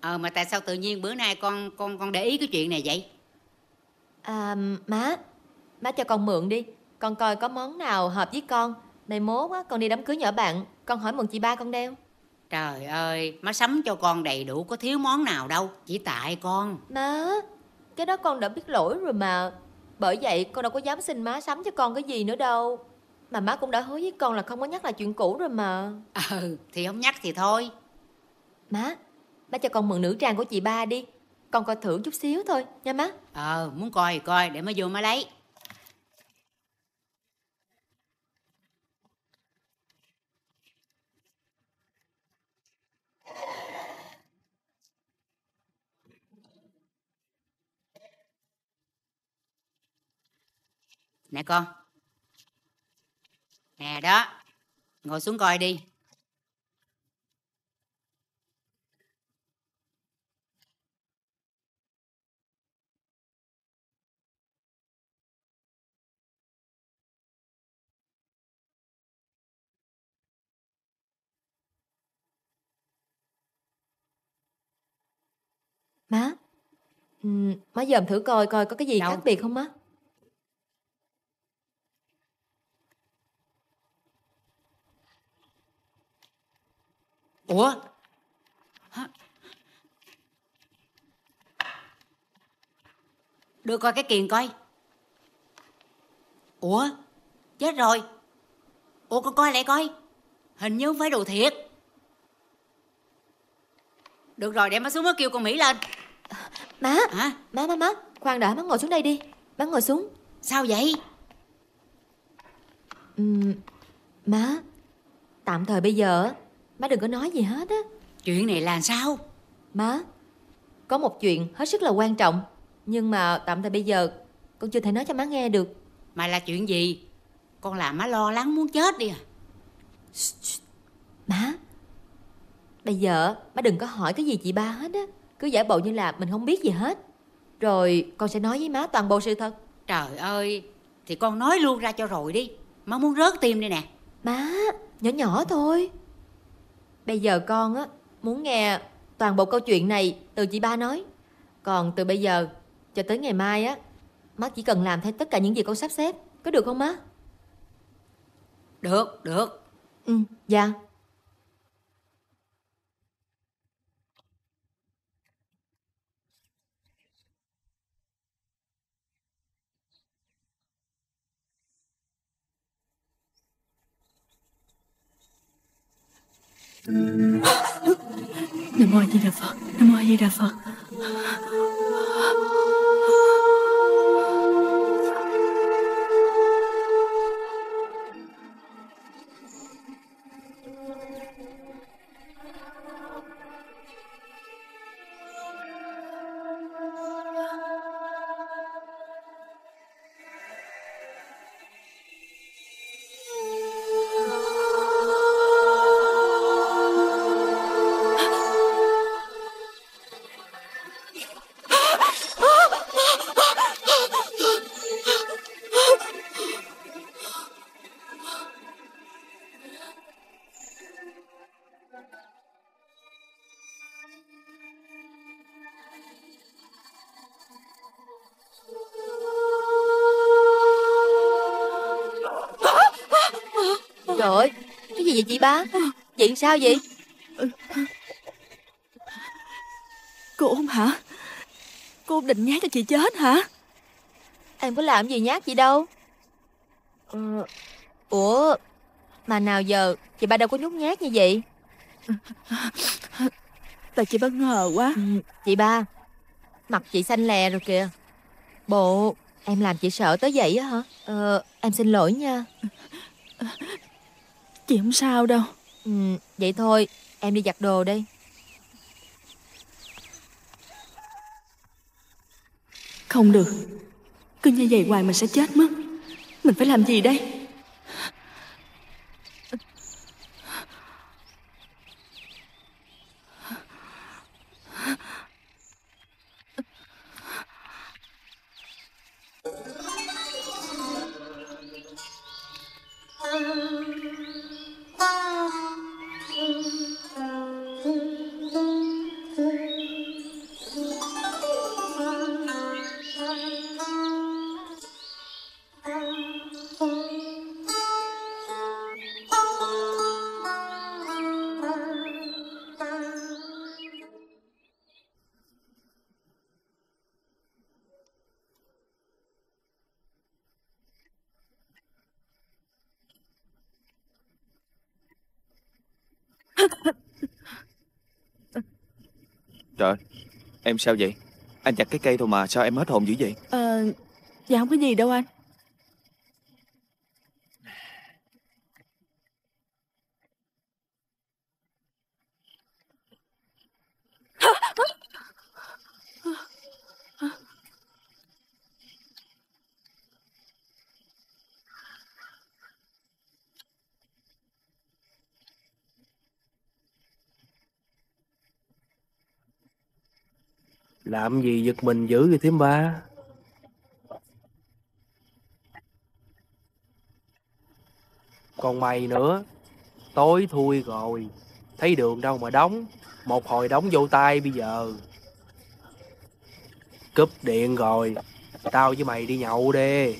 Ờ mà tại sao tự nhiên bữa nay con con con để ý cái chuyện này vậy? À má Má cho con mượn đi Con coi có món nào hợp với con Này mốt á, con đi đám cưới nhỏ bạn Con hỏi mượn chị ba con đeo. Trời ơi, má sắm cho con đầy đủ có thiếu món nào đâu Chỉ tại con. Má Cái đó con đã biết lỗi rồi mà. Bởi vậy con đâu có dám xin má sắm cho con cái gì nữa đâu. Mà má cũng đã hứa với con là không có nhắc lại chuyện cũ rồi mà. Ừ, thì không nhắc thì thôi. Má Má cho con mượn nữ trang của chị ba đi. Con coi thử chút xíu thôi nha má. Ờ, muốn coi thì coi để má vô má lấy Nè con. Nè đó Ngồi xuống coi đi. Má ừ, Má dòm thử coi coi có cái gì Đâu? khác biệt không má Ủa? Hả? Đưa coi cái kiền coi. Ủa? Chết rồi. Ủa con coi lại coi. Hình như không phải đồ thiệt. Được rồi để má xuống má kêu con Mỹ lên. Má Hả? Má má má. Khoan đã má ngồi xuống đây đi. Má ngồi xuống. Sao vậy? Ừm, Má Tạm thời bây giờ á, Má đừng có nói gì hết á. Chuyện này là sao? Má Có một chuyện hết sức là quan trọng Nhưng mà tạm thời bây giờ Con chưa thể nói cho má nghe được. Mà là chuyện gì? Con làm má lo lắng muốn chết đi à. Má Bây giờ má đừng có hỏi cái gì chị ba hết á. Cứ giả bộ như là mình không biết gì hết. Rồi con sẽ nói với má toàn bộ sự thật. Trời ơi Thì con nói luôn ra cho rồi đi. Má muốn rớt tim đây nè. Má Nhỏ nhỏ thôi Bây giờ con á Muốn nghe toàn bộ câu chuyện này Từ chị ba nói. Còn từ bây giờ cho tới ngày mai á Má chỉ cần làm theo tất cả những gì con sắp xếp. Có được không má? Được được. Ừ dạ 生きてる生意気だぞ生意気だぞ chị ba? Chuyện sao vậy? Cô ổn hả? Cô định nhát cho chị chết hả? Em có làm gì nhát gì đâu. Ờ, Ủa Mà nào giờ Chị ba đâu có nhút nhát như vậy? Tại chị bất ngờ quá. Ừ, Chị ba Mặt chị xanh lè rồi kìa. Bộ Em làm chị sợ tới vậy á hả? Ờ Em xin lỗi nha Chị không sao đâu. Ừ, Vậy thôi Em đi giặt đồ đây Không được. Cứ như vậy hoài mình sẽ chết mất. Mình phải làm gì đây Trời, Em sao vậy? Anh chặt cái cây thôi mà, Sao em hết hồn dữ vậy? Ờ Dạ không có gì đâu anh. Làm gì giật mình dữ vậy thím ba? Còn mày nữa, Tối thui rồi, Thấy đường đâu mà đóng, Một hồi đóng vô tay bây giờ. Cúp điện rồi, Tao với mày đi nhậu đi.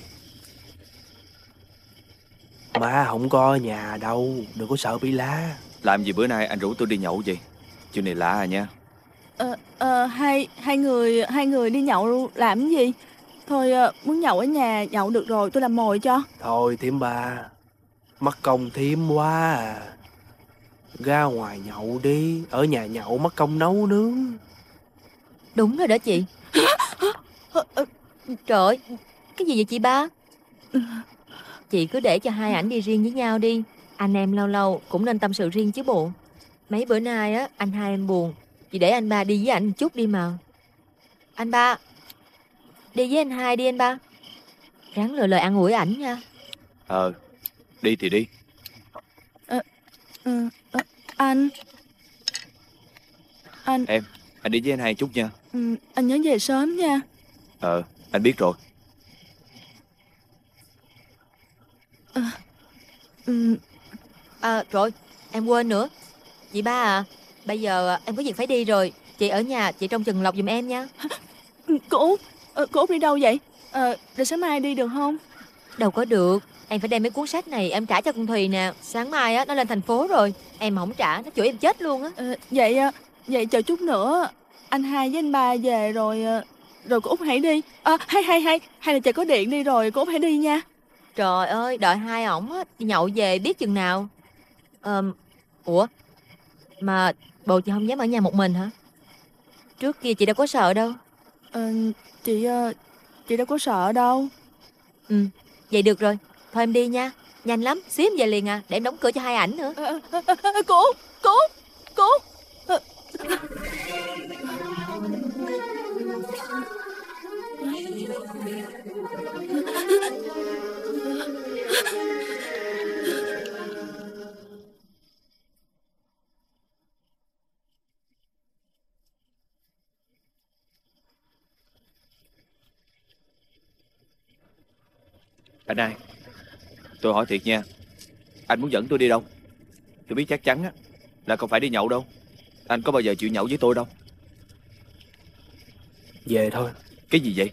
Má không có ở nhà đâu, Đừng có sợ bị lá Làm gì bữa nay anh rủ tôi đi nhậu vậy? Chuyện này lạ à nha. Ờ, ờ, hai hai người hai người đi nhậu làm cái gì? Thôi ờ, muốn nhậu ở nhà nhậu được rồi, tôi làm mồi cho. Thôi thím ba Mất công thím quá à. Ra ngoài nhậu đi Ở nhà nhậu mất công nấu nướng. Đúng rồi đó chị. Trời ơi Cái gì vậy chị ba? Chị cứ để cho hai ảnh đi riêng với nhau đi. Anh em lâu lâu cũng nên tâm sự riêng chứ bộ. Mấy bữa nay á Anh hai em buồn Chị để anh ba đi với anh chút đi mà. Anh ba Đi với anh hai đi anh ba. Ráng lời lời ăn ủi ảnh nha. Ờ Đi thì đi. Ờ, ờ, anh. Anh. Em Anh đi với anh hai chút nha. Ừ, anh nhớ về sớm nha. Ờ Anh biết rồi. Ừ, À rồi em quên nữa. Chị ba à Bây giờ à, em có việc phải đi rồi. Chị ở nhà chị trông chừng lọc giùm em nha. Cô Út, ờ, cô Út đi đâu vậy? Ờ, để sáng mai đi được không? Đâu có được. Em phải đem mấy cuốn sách này em trả cho con Thùy nè. Sáng mai á nó lên thành phố rồi. Em mà không trả nó chửi em chết luôn á. Ờ, vậy ờ, vậy chờ chút nữa. Anh hai với anh ba về rồi ờ, rồi cô Út hãy đi. À, hay hay hay. Hay là chờ có điện đi rồi cô Út hãy đi nha. Trời ơi đợi hai ổng á. Nhậu về biết chừng nào. Ờm Ủa Mà bồ chị không dám ở nhà một mình hả? Trước kia chị đâu có sợ đâu. Ờ, chị ờ, chị đâu có sợ đâu. Ừ Vậy được rồi. Thôi em đi nha. Nhanh lắm Xíu em về liền à. Để em đóng cửa cho hai ảnh nữa. Ờ, ờ, ờ, cô cô cô Anh hai Tôi hỏi thiệt nha. Anh muốn dẫn tôi đi đâu? Tôi biết chắc chắn á Là không phải đi nhậu đâu. Anh có bao giờ chịu nhậu với tôi đâu? Về thôi. Cái gì vậy?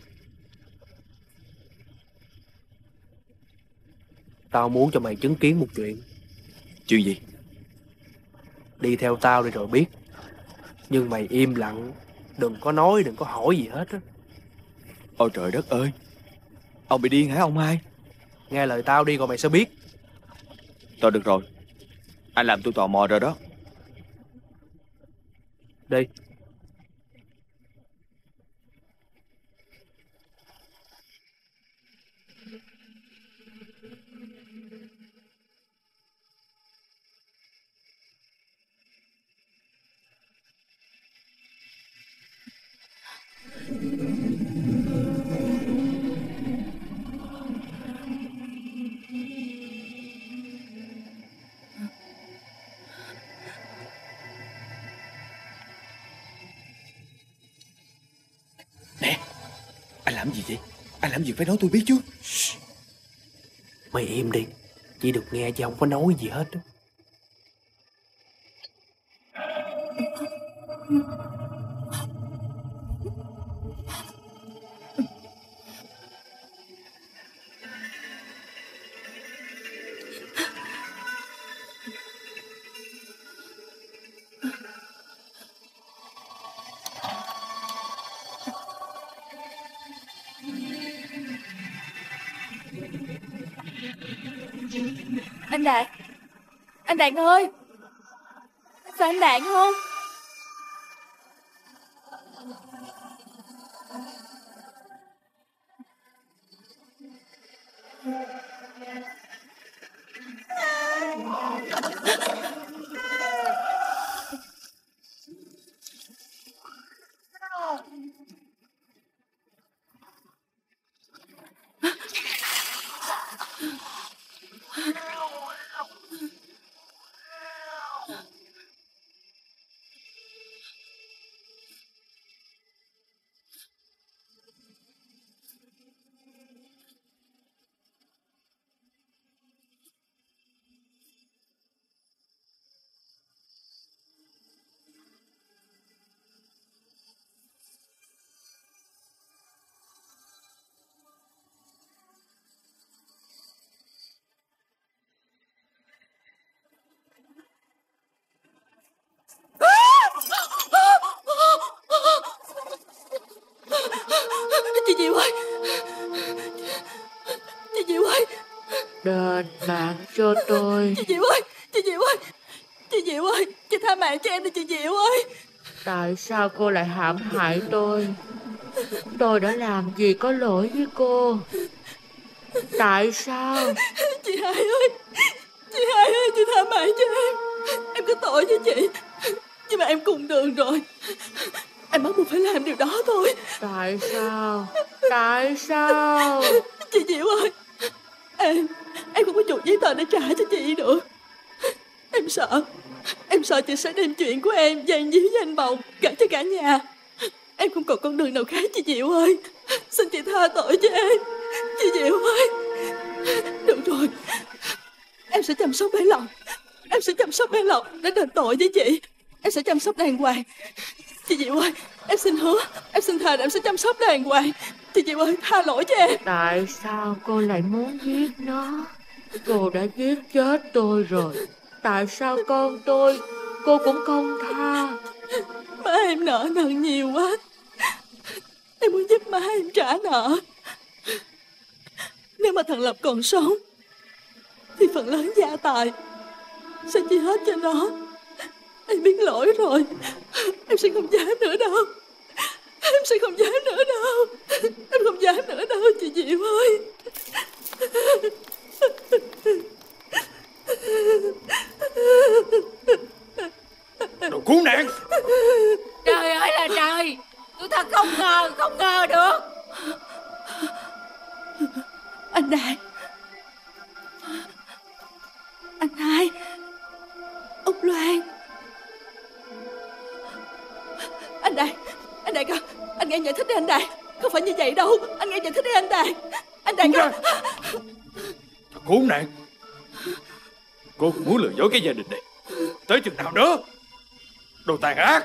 Tao muốn cho mày chứng kiến một chuyện. Chuyện gì? Đi theo tao đi rồi biết. Nhưng mày im lặng Đừng có nói đừng có hỏi gì hết á. Ôi trời đất ơi. Ông bị điên hả ông hai Nghe lời tao đi rồi mày sẽ biết. Thôi được rồi. Anh làm tôi tò mò rồi đó. Đi làm gì vậy? Anh làm gì phải nói tôi biết chứ. Mày im đi. Chỉ được nghe chứ không có nói gì hết đó. Anh Đạt ơi. Phải anh Đạt không? Chị Diệu ơi. Chị Diệu ơi. Đền mạng cho tôi. Chị Diệu ơi Chị Diệu ơi. Chị Diệu ơi Chị tha mạng cho em đi chị Diệu ơi. Tại sao cô lại hãm hại tôi? Tôi đã làm gì có lỗi với cô? Tại sao? Chị hai ơi Chị hai ơi chị tha mạng cho em. Em có tội với chị Nhưng mà em cùng đường rồi. Em bắt buộc phải làm điều đó thôi Tại sao? Tại sao? Chị Diệu ơi, Em Em không có chuột giấy tờ để trả cho chị được. Em sợ Em sợ chị sẽ đem chuyện của em Dàn díu danh anh Bồng Gửi cho cả nhà. Em không còn con đường nào khác, chị Diệu ơi. Xin chị tha tội cho em, Chị Diệu ơi. Được rồi, Em sẽ chăm sóc bé lòng Em sẽ chăm sóc bé lòng Để đền tội với chị. Em sẽ chăm sóc đàng hoàng. Chị Diệu ơi Em xin hứa Em xin thề em sẽ chăm sóc đàng hoàng. Chị Diệu ơi tha lỗi cho em. Tại sao cô lại muốn giết nó? Cô đã giết chết tôi rồi. Tại sao con tôi Cô cũng không tha? Má em nợ nần nhiều quá. Em muốn giúp má em trả nợ. Nếu mà thằng Lập còn sống Thì phần lớn gia tài Sẽ chia hết cho nó Em biết lỗi rồi. Em sẽ không dám nữa đâu. Em sẽ không dám nữa đâu. Em không dám nữa đâu chị Diệu ơi. Đồ khốn nạn. Trời ơi là trời. Tôi thật không ngờ Không ngờ được. Anh Đạt khốn nạn. Cô muốn lừa dối cái gia đình này. Tới chừng nào nữa Đồ tàn ác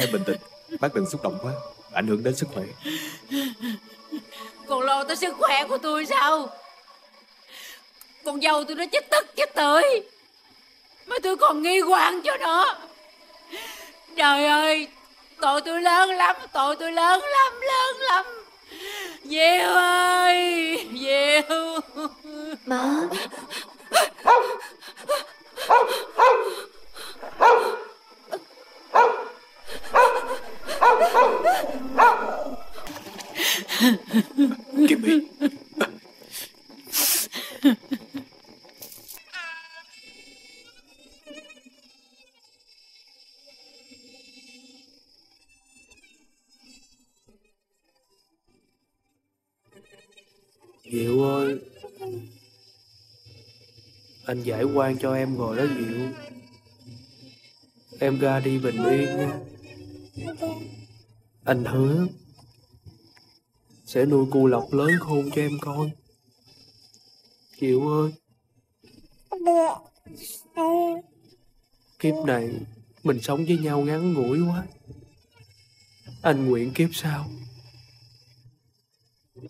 hãy bình tĩnh. Bác đừng xúc động quá, ảnh hưởng đến sức khỏe. Còn lo tới sức khỏe của tôi sao? Con dâu tôi nó chết tức chết tưởi Mà tôi còn nghi quan cho nó. Trời ơi Tội tôi lớn lắm Tội tôi lớn lắm Lớn lắm. Diệu ơi Diệu Má Kim Mỹ, Diệu ơi. Anh giải quan cho em rồi đó Diệu. Em ra đi bình yên nha. Anh hứa Sẽ nuôi cu lộc lớn khôn cho em coi. Kiều ơi. Kiếp này Mình sống với nhau ngắn ngủi quá. Anh nguyện kiếp sau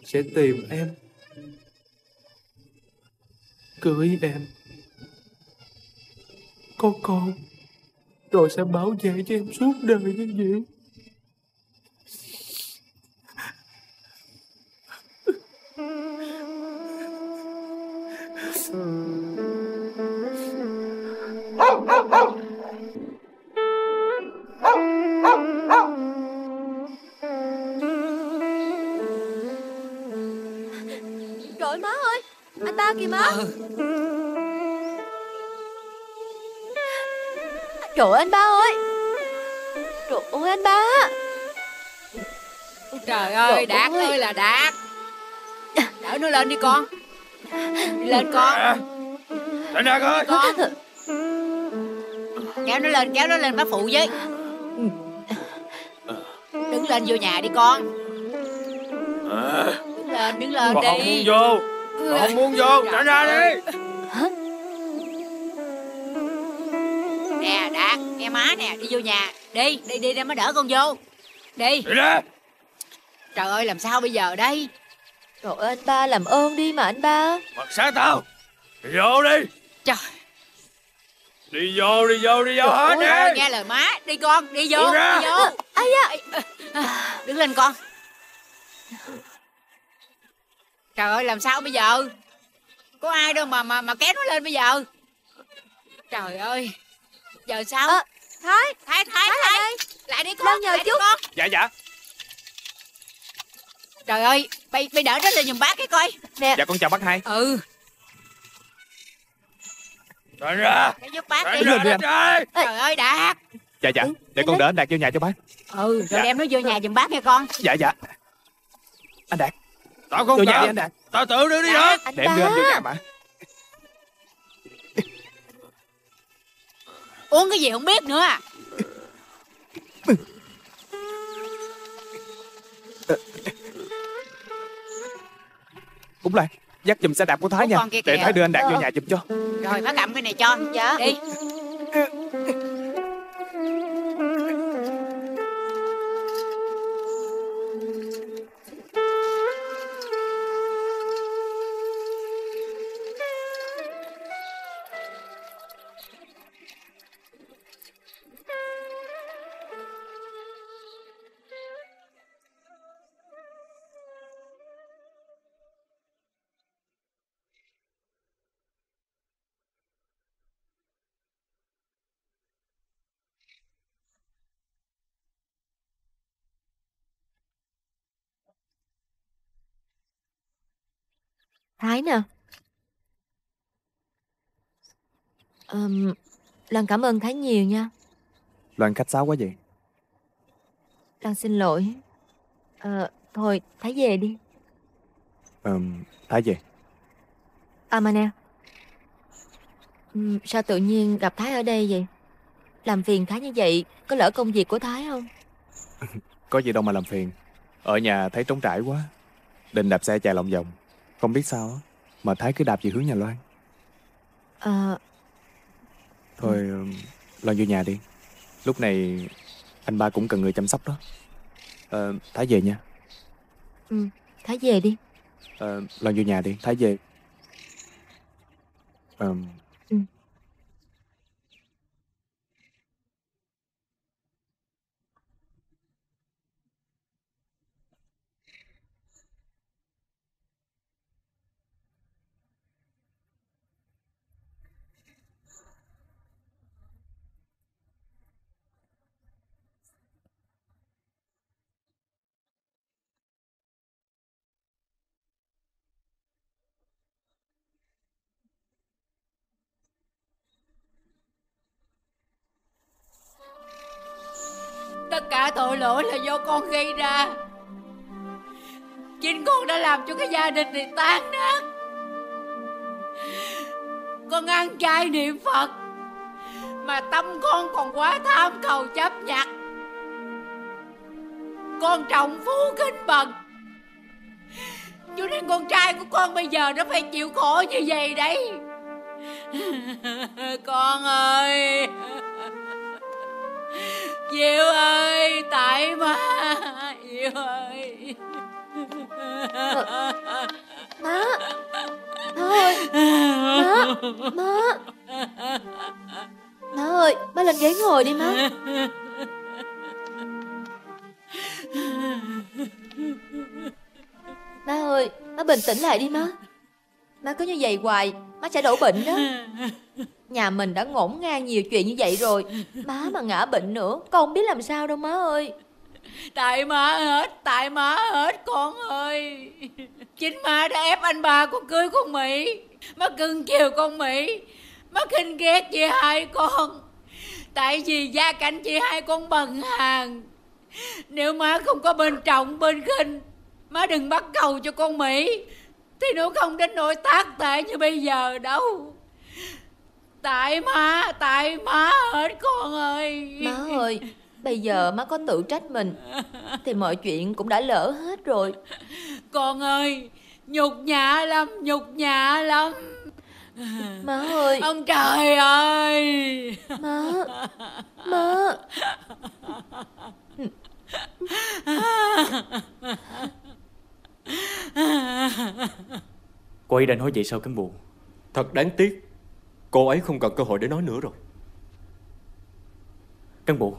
Sẽ tìm em, cưới em. Có con, rồi sẽ bảo vệ cho em suốt đời như vậy. Trời má ơi Anh ba kìa má. Trời ơi anh ba ơi. Trời ơi anh ba. Trời ơi Trời Đạt ơi. ơi là Đạt Đỡ nó lên đi con. Đi lên con. Thành Đạt ơi Con. Kéo nó lên kéo nó lên bác phụ với. Đứng lên vô nhà đi con. Đứng lên đứng lên Mà không muốn đi vô không muốn vô. Trở ra đi. Nè Đạt nghe má nè đi vô nhà. Đi đi đi ra mới đỡ con vô. Đi. Đi ra Trời ơi làm sao bây giờ đây Trời ơi anh ba làm ơn đi mà anh ba. Mặt sáng tao. Đi vô đi. Trời. Đi vô đi vô đi vô hết ơi, đi nghe lời má. Đi con đi vô Đi ra. đi vô Ây da. Đứng lên con. Trời ơi làm sao bây giờ? Có ai đâu mà mà mà kéo nó lên bây giờ. Trời ơi. Giờ sao? Ờ, Thái. Thái thái Thái thái, lại đi con Lên nhờ lại đi chút. con. Dạ dạ, trời ơi bay bay đỡ nó lên giùm bác cái coi Nè dạ con chào bác hai. ừ Thành ra để giúp bác đi ra lên đi anh. đây trời ơi đạt Dạ dạ, để con đỡ anh Đạt vô nhà cho bác. ừ rồi Dạ. đem nó vô nhà giùm bác nha con Dạ dạ. Anh Đạt, Tao không vô nhà đi anh Đạt. Tao tự đưa đi Dạ. được Anh Để em đưa anh vô nhà mà. uống cái gì không biết nữa à Cúng lại, dắt giùm xe đạp của Thái Ủa, nha. con kia Để kìa. Thái đưa anh Đạt vô Ờ. nhà giùm cho. rồi má cầm cái này cho Dạ đi Thái nè. Ờm, Lan cảm ơn Thái nhiều nha. Loan khách sáo quá vậy. Lan xin lỗi. Ờ, Thôi Thái về đi. Ừm, Thái về. À mà nè. Ừm, Sao tự nhiên gặp Thái ở đây vậy? Làm phiền Thái như vậy Có lỡ công việc của Thái không? Có gì đâu mà làm phiền. Ở nhà thấy trống trải quá. Định đạp xe chạy lòng vòng Không biết sao á Mà Thái cứ đạp về hướng nhà Loan. Ờ. Thôi ừm, Loan vô nhà đi. Lúc này anh ba cũng cần người chăm sóc đó. Ờ, Thái về nha. Ừ, Thái về đi. Ờ, Loan vô nhà đi. Thái về. Ờm, Tất cả tội lỗi là do con gây ra. Chính con đã làm cho cái gia đình này tan nát. Con ăn chay niệm Phật, Mà tâm con còn quá tham cầu chấp nhặt. Con trọng phú kinh bần Cho nên con trai của con bây giờ nó phải chịu khổ như vậy đấy. Con ơi! Diệu ơi, tại má Diệu ơi. Má Má ơi Má Má. Má ơi Má lên ghế ngồi đi má. Má ơi Má bình tĩnh lại đi má. Má cứ như vậy hoài Má sẽ đổ bệnh đó. Nhà mình đã ngổn ngang nhiều chuyện như vậy rồi Má mà ngã bệnh nữa Con không biết làm sao đâu má ơi. Tại má hết, tại má hết con ơi. Chính má đã ép anh ba con cưới con Mỹ. Má cưng chiều con Mỹ. Má khinh ghét chị hai con. Tại vì gia cảnh chị hai con bần hàng. Nếu má không có bên trọng bên khinh Má đừng bắt cầu cho con Mỹ Thì nó không đến nỗi tác tệ như bây giờ đâu. Tại má, tại má hết con ơi. Má ơi Bây giờ má có tự trách mình Thì mọi chuyện cũng đã lỡ hết rồi. Con ơi Nhục nhã lắm Nhục nhã lắm. Má ơi. Ông trời ơi. Má Má Cô ấy đã nói vậy sao cán bộ Thật đáng tiếc Cô ấy không còn cơ hội để nói nữa rồi. Cán bộ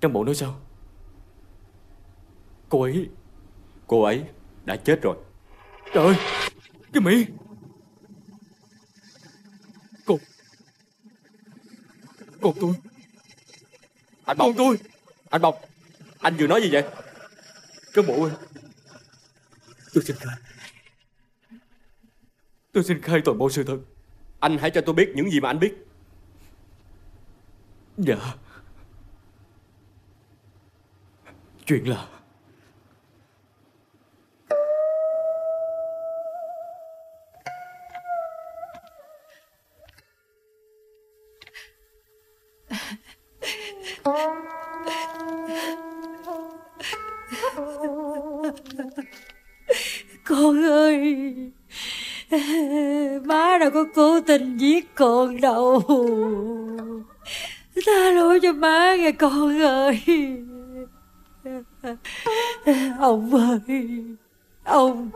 Cán bộ nói sao? Cô ấy Cô ấy đã chết rồi. Trời ơi Cái Mỹ. Cô Con tôi. Anh Bọc. Con tôi. Anh Bọc Anh vừa nói gì vậy? Cán bộ ơi Tôi xin khai. Tôi xin khai toàn bộ sự thật Anh hãy cho tôi biết những gì mà anh biết. Dạ. Chuyện là con ơi. Má đâu có cố tình giết con đâu. Tha lỗi cho má nghe con ơi. Ông ơi, Ông,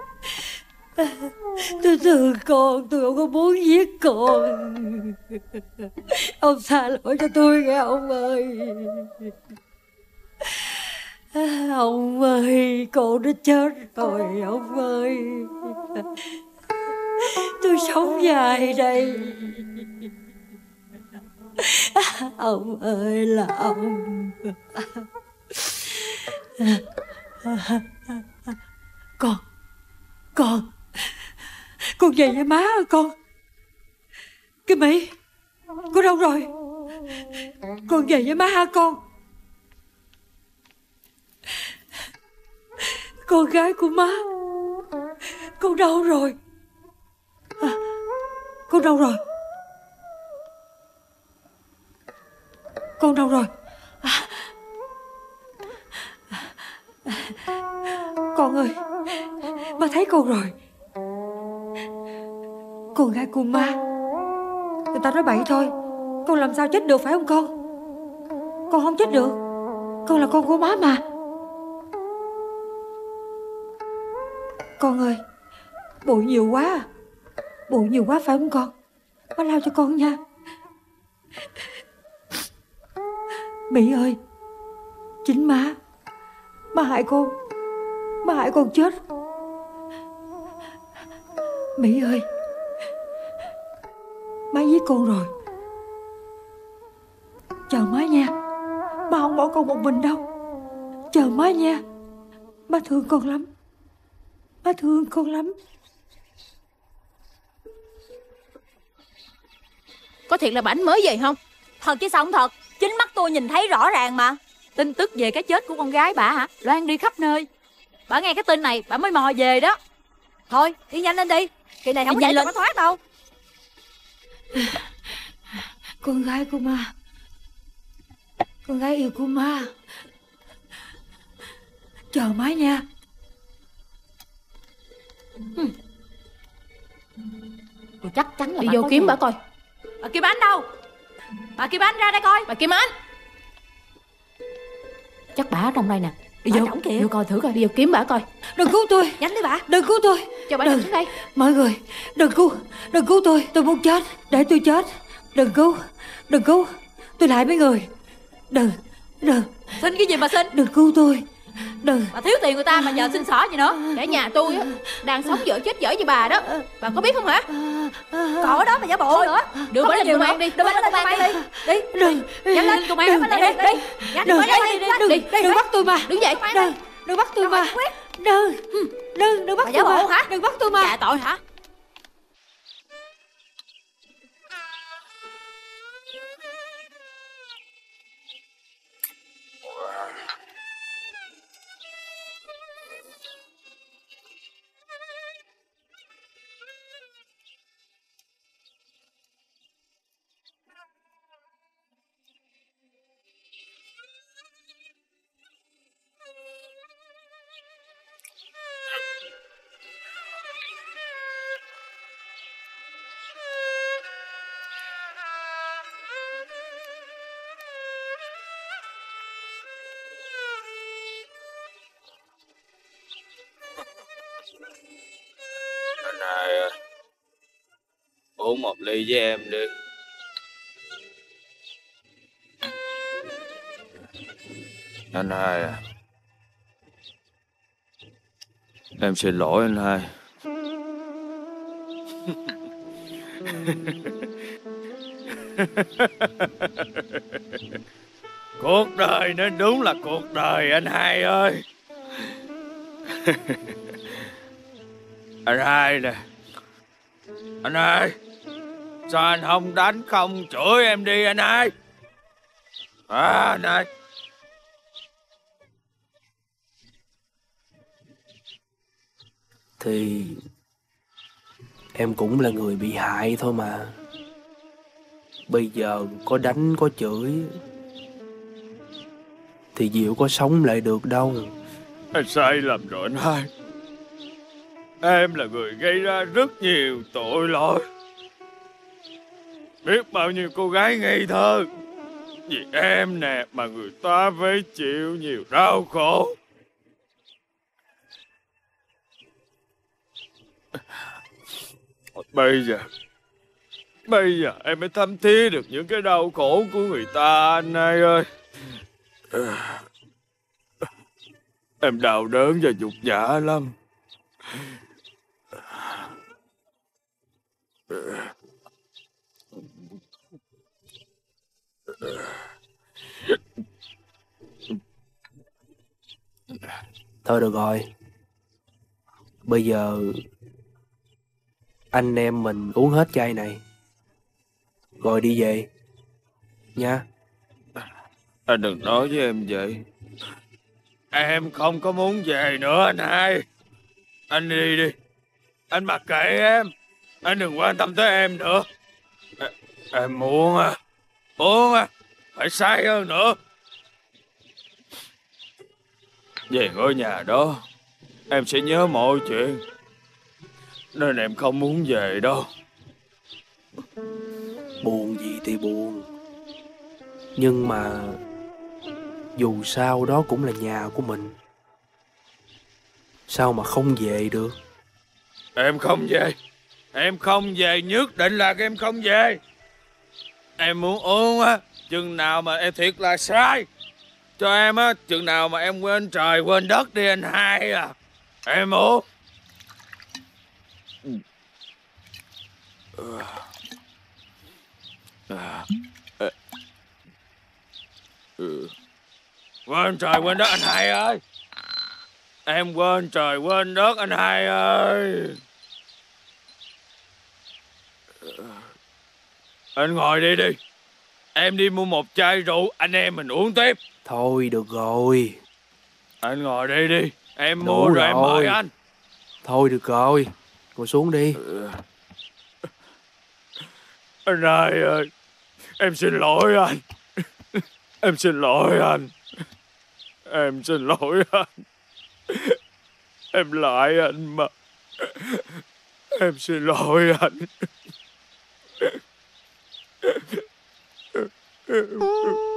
Tôi thương con, Tôi không có muốn giết con. Ông tha lỗi cho tôi nghe, ông ơi. Ông ơi Con đã chết rồi, Ông ơi. Tôi sống dài đây. Ông ơi là ông. Con Con Con về với má con. Cái Mỹ Con đâu rồi? Con về với má hả, con? Con gái của má. Con đâu rồi. À, con đâu rồi. Con đâu rồi. À. Con ơi má thấy con rồi. Con gái của má, Người ta nói bậy thôi. Con làm sao chết được phải không con? Con không chết được. Con là con của má mà. Con ơi. Bụi nhiều quá. À. Bụi nhiều quá phải không con? Má lao cho con nha. Mỹ ơi. Chính má. Má hại con. Má hại con chết. Mỹ ơi. Má giết con rồi. Chờ má nha. Má không bỏ con một mình đâu. Chờ má nha. Má thương con lắm. Má thương con lắm. Có thiệt là bảnh mới về không? Thật chứ sao không thật? Chính mắt tôi nhìn thấy rõ ràng mà. Tin tức về cái chết của con gái bà hả? Loan đi khắp nơi. Bà nghe cái tin này bà mới mò về đó. Thôi đi nhanh lên đi. Kỳ này không có lên. nó thoát đâu. Con gái của ma. Con gái yêu của ma. Chờ má nha Tôi chắc chắn là Đi vô kiếm gì. bà coi. Bà Kim Ánh đâu? Bà Kim Ánh ra đây coi. Bà Kim Ánh Chắc bà ở trong đây nè. Đi Bà vô kìa. Vô coi thử coi. Đi vô kiếm bà coi. Đừng cứu tôi. Nhanh đi bà. Đừng cứu tôi. Cho bà Đừng. xuống đây. Mọi người Đừng cứu. Đừng cứu tôi. Tôi muốn chết. Để tôi chết. Đừng cứu. Đừng cứu. Tôi lại mấy người. Đừng. Đừng. Xin cái gì mà xin? Đừng cứu tôi Đừng. Bà thiếu tiền người ta mà nhờ xin xỏ gì nữa. Cả nhà tôi á Đang sống dở chết dở với bà đó. Bà có biết không hả? Còn ở đó mà giả bộ nữa. Đưa Không bà lên công an đi Đưa bà lên công an đi. Đi. Đừng. Nhanh lên công an Đừng. Đi. Đừng. đi. Đừng. Đi. Đừng bắt tôi mà. Đứng dậy. Đừng. Đừng bắt tôi mà. Đừng. Đừng Đừng bắt tôi mà. hả? Đừng bắt tôi mà. Dạ tội hả Uống một ly với em đi. Anh hai à. Em xin lỗi anh hai. Cuộc đời nó đúng là cuộc đời, anh hai ơi. Anh hai nè. Anh hai. Sao anh không đánh không chửi em đi anh hai À anh hai Thì em cũng là người bị hại thôi mà. Bây giờ có đánh có chửi thì Diệu có sống lại được đâu. Anh sai lầm rồi anh hai Em là người gây ra rất nhiều tội lỗi Biết bao nhiêu cô gái ngây thơ. Vì em nè mà người ta phải chịu nhiều đau khổ. Bây giờ Bây giờ em mới thấm thía được những cái đau khổ của người ta, anh hai ơi. Em đau đớn và nhục nhã lắm. Thôi được rồi. Bây giờ anh em mình uống hết chai này. Rồi đi về. Nha. Anh đừng nói với em vậy. Em không có muốn về nữa anh hai. Anh đi đi. Anh mặc kệ em. Anh đừng quan tâm tới em nữa Em muốn à Muốn Phải sai hơn nữa. Về ngôi nhà đó Em sẽ nhớ mọi chuyện. Nên em không muốn về đâu. Buồn gì thì buồn. Nhưng mà Dù sao đó cũng là nhà của mình. Sao mà không về được? Em không về. Em không về nhất định là em không về Em muốn uống á Chừng nào mà em thiệt là sai. Cho em á Chừng nào mà em quên trời quên đất đi anh hai à. Em uống. Quên trời quên đất anh hai ơi. Em quên trời quên đất anh hai ơi Anh ngồi đi đi. Em đi mua một chai rượu Anh em mình uống tiếp. Thôi được rồi. Anh ngồi đi đi. Em Đủ mua rồi em mời anh. Thôi được rồi. Ngồi xuống đi. Anh hai ơi Em xin lỗi anh. Em xin lỗi anh. Em xin lỗi anh. Em lại anh mà. Em xin lỗi anh Eu, eu, eu.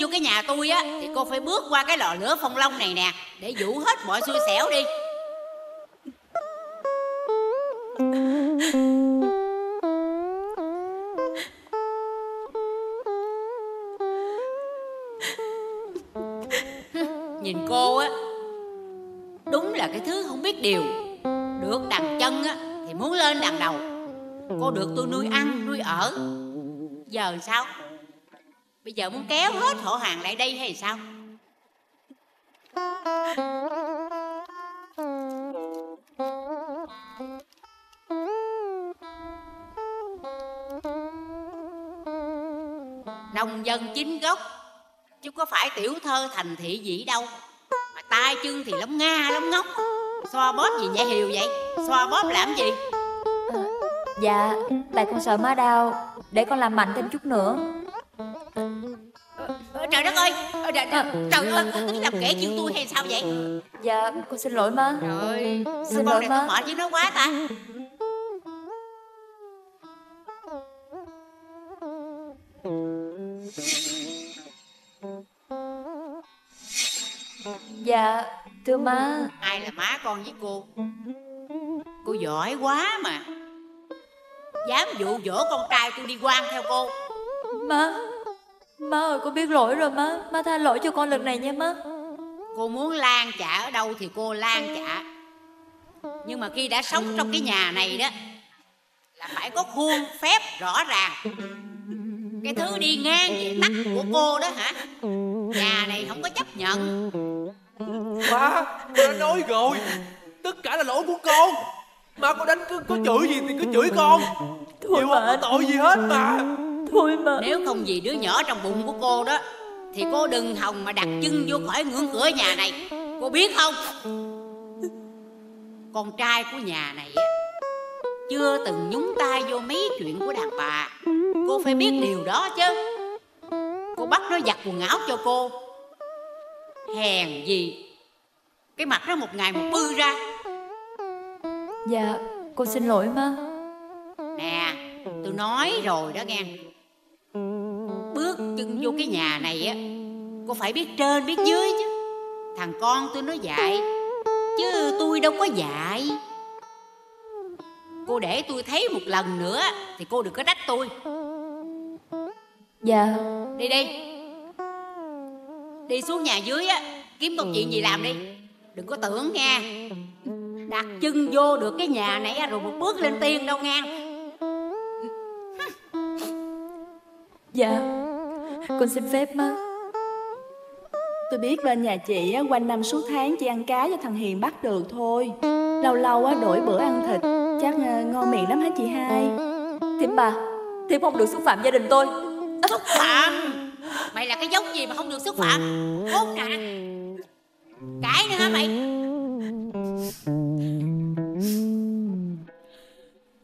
Vô cái nhà tôi á, Thì cô phải bước qua cái lò lửa phong long này nè, Để vũ hết mọi xui xẻo đi. Nhìn cô á, Đúng là cái thứ không biết điều. Được đằng chân á, Thì muốn lên đằng đầu. Cô được tôi nuôi ăn, nuôi ở. Giờ sao? Giờ muốn kéo hết họ hàng lại đây hay sao? Nông dân chính gốc Chứ có phải tiểu thơ thành thị gì đâu. Mà tai chân thì lắm nga lắm ngốc. Xoa bóp gì nhẹ hiều vậy? Xoa bóp làm gì? Dạ, tại con sợ má đau Để con làm mạnh thêm chút nữa. Trời, ơi Làm kẻ chịu tôi hay sao vậy? Dạ, con xin lỗi má. Trời Xin Con lỗi này má. có mệt với nó quá ta. Dạ, thưa má. Ai là má con với cô? Cô giỏi quá mà. Dám dụ dỗ con trai tôi đi quan theo cô. Má Má ơi, con biết lỗi rồi má. Má tha lỗi cho con lần này nha má. Cô muốn lan trả ở đâu thì cô lan trả. Nhưng mà khi đã sống trong cái nhà này đó Là phải có khuôn phép rõ ràng. Cái thứ đi ngang về tắt của cô đó hả? Nhà này không có chấp nhận. Má Con đã nói rồi. Tất cả là lỗi của con. Má con đánh có, có chửi gì thì cứ chửi con. Thôi Chịu mà không có tội gì hết mà Thôi mà. Nếu không vì đứa nhỏ trong bụng của cô đó Thì cô đừng hòng mà đặt chân vô khỏi ngưỡng cửa nhà này. Cô biết không? Con trai của nhà này á Chưa từng nhúng tay vô mấy chuyện của đàn bà. Cô phải biết điều đó chứ. Cô bắt nó giặt quần áo cho cô. Hèn gì Cái mặt nó một ngày một bư ra. Dạ Con xin lỗi má. Nè Tôi nói rồi đó nghe chân vô cái nhà này á Cô phải biết trên biết dưới chứ? Thằng con tôi nó dạy Chứ tôi đâu có dạy Cô để tôi thấy một lần nữa Thì cô đừng có trách tôi. Dạ. Đi đi. Đi xuống nhà dưới á Kiếm công chuyện gì làm đi. Đừng có tưởng nha. Đặt chân vô được cái nhà này Rồi một bước lên tiên đâu nghe. Dạ con xin phép má. Tôi biết bên nhà chị á, quanh năm suốt tháng chỉ ăn cá cho thằng Hiền bắt được thôi. Lâu lâu á, đổi bữa ăn thịt Chắc ờ, ngon miệng lắm hả chị hai? Thiểm bà Thiểm không được xúc phạm gia đình tôi. Xúc phạm? Mày là cái giống gì mà không được xúc phạm? Khốn nạn Cãi nữa hả mày?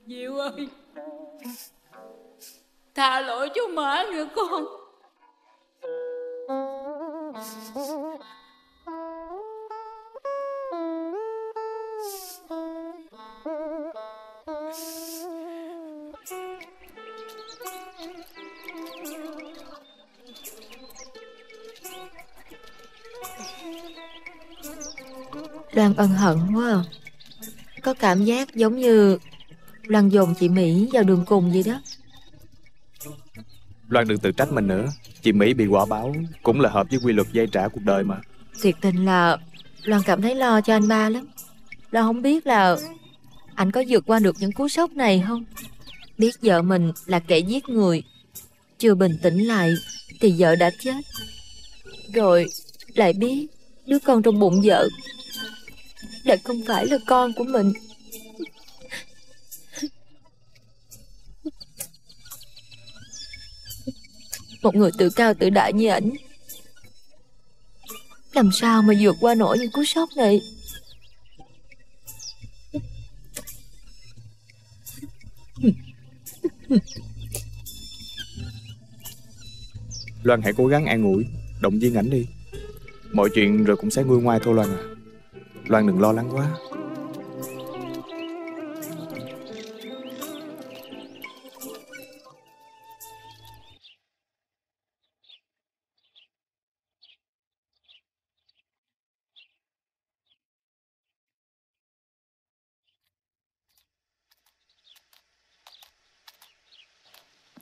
Diệu ơi. Tha lỗi cho má nữa con. Loan ân hận quá. À. Có cảm giác giống như Loan dồn chị Mỹ vào đường cùng vậy đó Loan đừng tự trách mình nữa Chị Mỹ bị quả báo Cũng là hợp với quy luật dây trả cuộc đời mà. Thiệt tình là Loan cảm thấy lo cho anh ba lắm. Loan không biết là Anh có vượt qua được những cú sốc này không? Biết vợ mình là kẻ giết người, Chưa bình tĩnh lại Thì vợ đã chết. Rồi lại biết Đứa con trong bụng vợ Đã không phải là con của mình. Một người tự cao tự đại như ảnh. Làm sao mà vượt qua nổi những cú sốc này? Loan hãy cố gắng an ủi, Động viên ảnh đi. Mọi chuyện rồi cũng sẽ nguôi ngoai thôi, Loan à. Loan đừng lo lắng quá.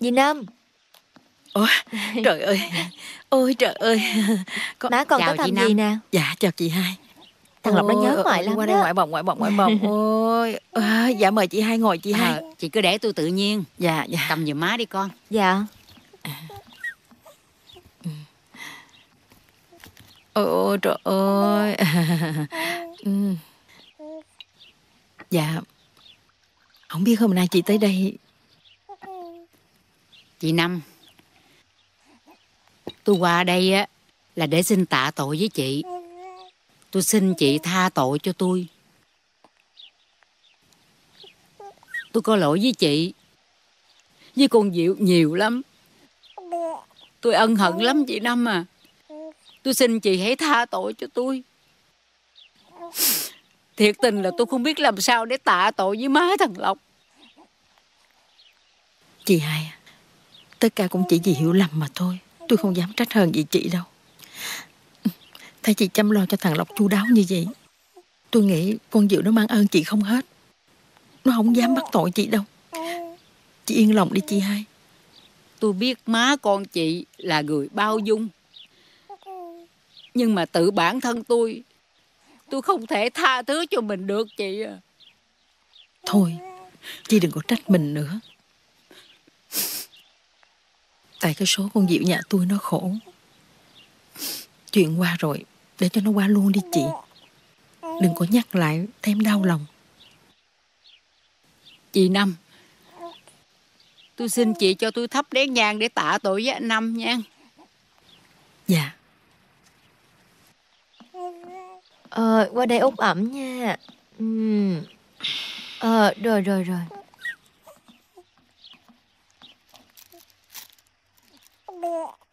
Dì Năm Ủa, trời ơi. Ôi trời ơi. Con, Má con có thăm gì nè? Dạ chào chị hai. Thằng Lộc nó nhớ Ôi, ngoại ôi, lắm Qua đây đó. ngoại bồng ngoại bồng ngoại bồng. Ôi à, Dạ mời chị hai ngồi chị hai. Ờ, Chị cứ để tôi tự nhiên. Dạ dạ. Cầm giùm má đi con. Dạ. Ôi trời ơi. Ừ. Dạ. Không biết hôm nay chị tới đây Chị Năm. Tôi qua đây á Là để xin tạ tội với chị. Tôi xin chị tha tội cho tôi. Tôi có lỗi với chị. Với con Diệu nhiều lắm. Tôi ân hận lắm chị Năm à. Tôi xin chị hãy tha tội cho tôi. Thiệt tình là tôi không biết làm sao để tạ tội với má thằng Lộc. Chị hai à, Tất cả cũng chỉ vì hiểu lầm mà thôi. Tôi không dám trách hơn gì chị đâu. Thấy chị chăm lo cho thằng Lộc chu đáo như vậy Tôi nghĩ con Diệu nó mang ơn chị không hết. Nó không dám bắt tội chị đâu. Chị yên lòng đi chị hai. Tôi biết má con chị là người bao dung. Nhưng mà tự bản thân tôi Tôi không thể tha thứ cho mình được chị à. Thôi Chị đừng có trách mình nữa Tại cái số con Diệu nhà tôi nó khổ Chuyện qua rồi Để cho nó qua luôn đi chị Đừng có nhắc lại thêm đau lòng Chị Năm Tôi xin chị cho tôi thắp nén nhang để tạ tội với anh Năm nha Dạ Ờ, qua đây út ẩm nha. Ừm. Ờ, rồi rồi rồi. được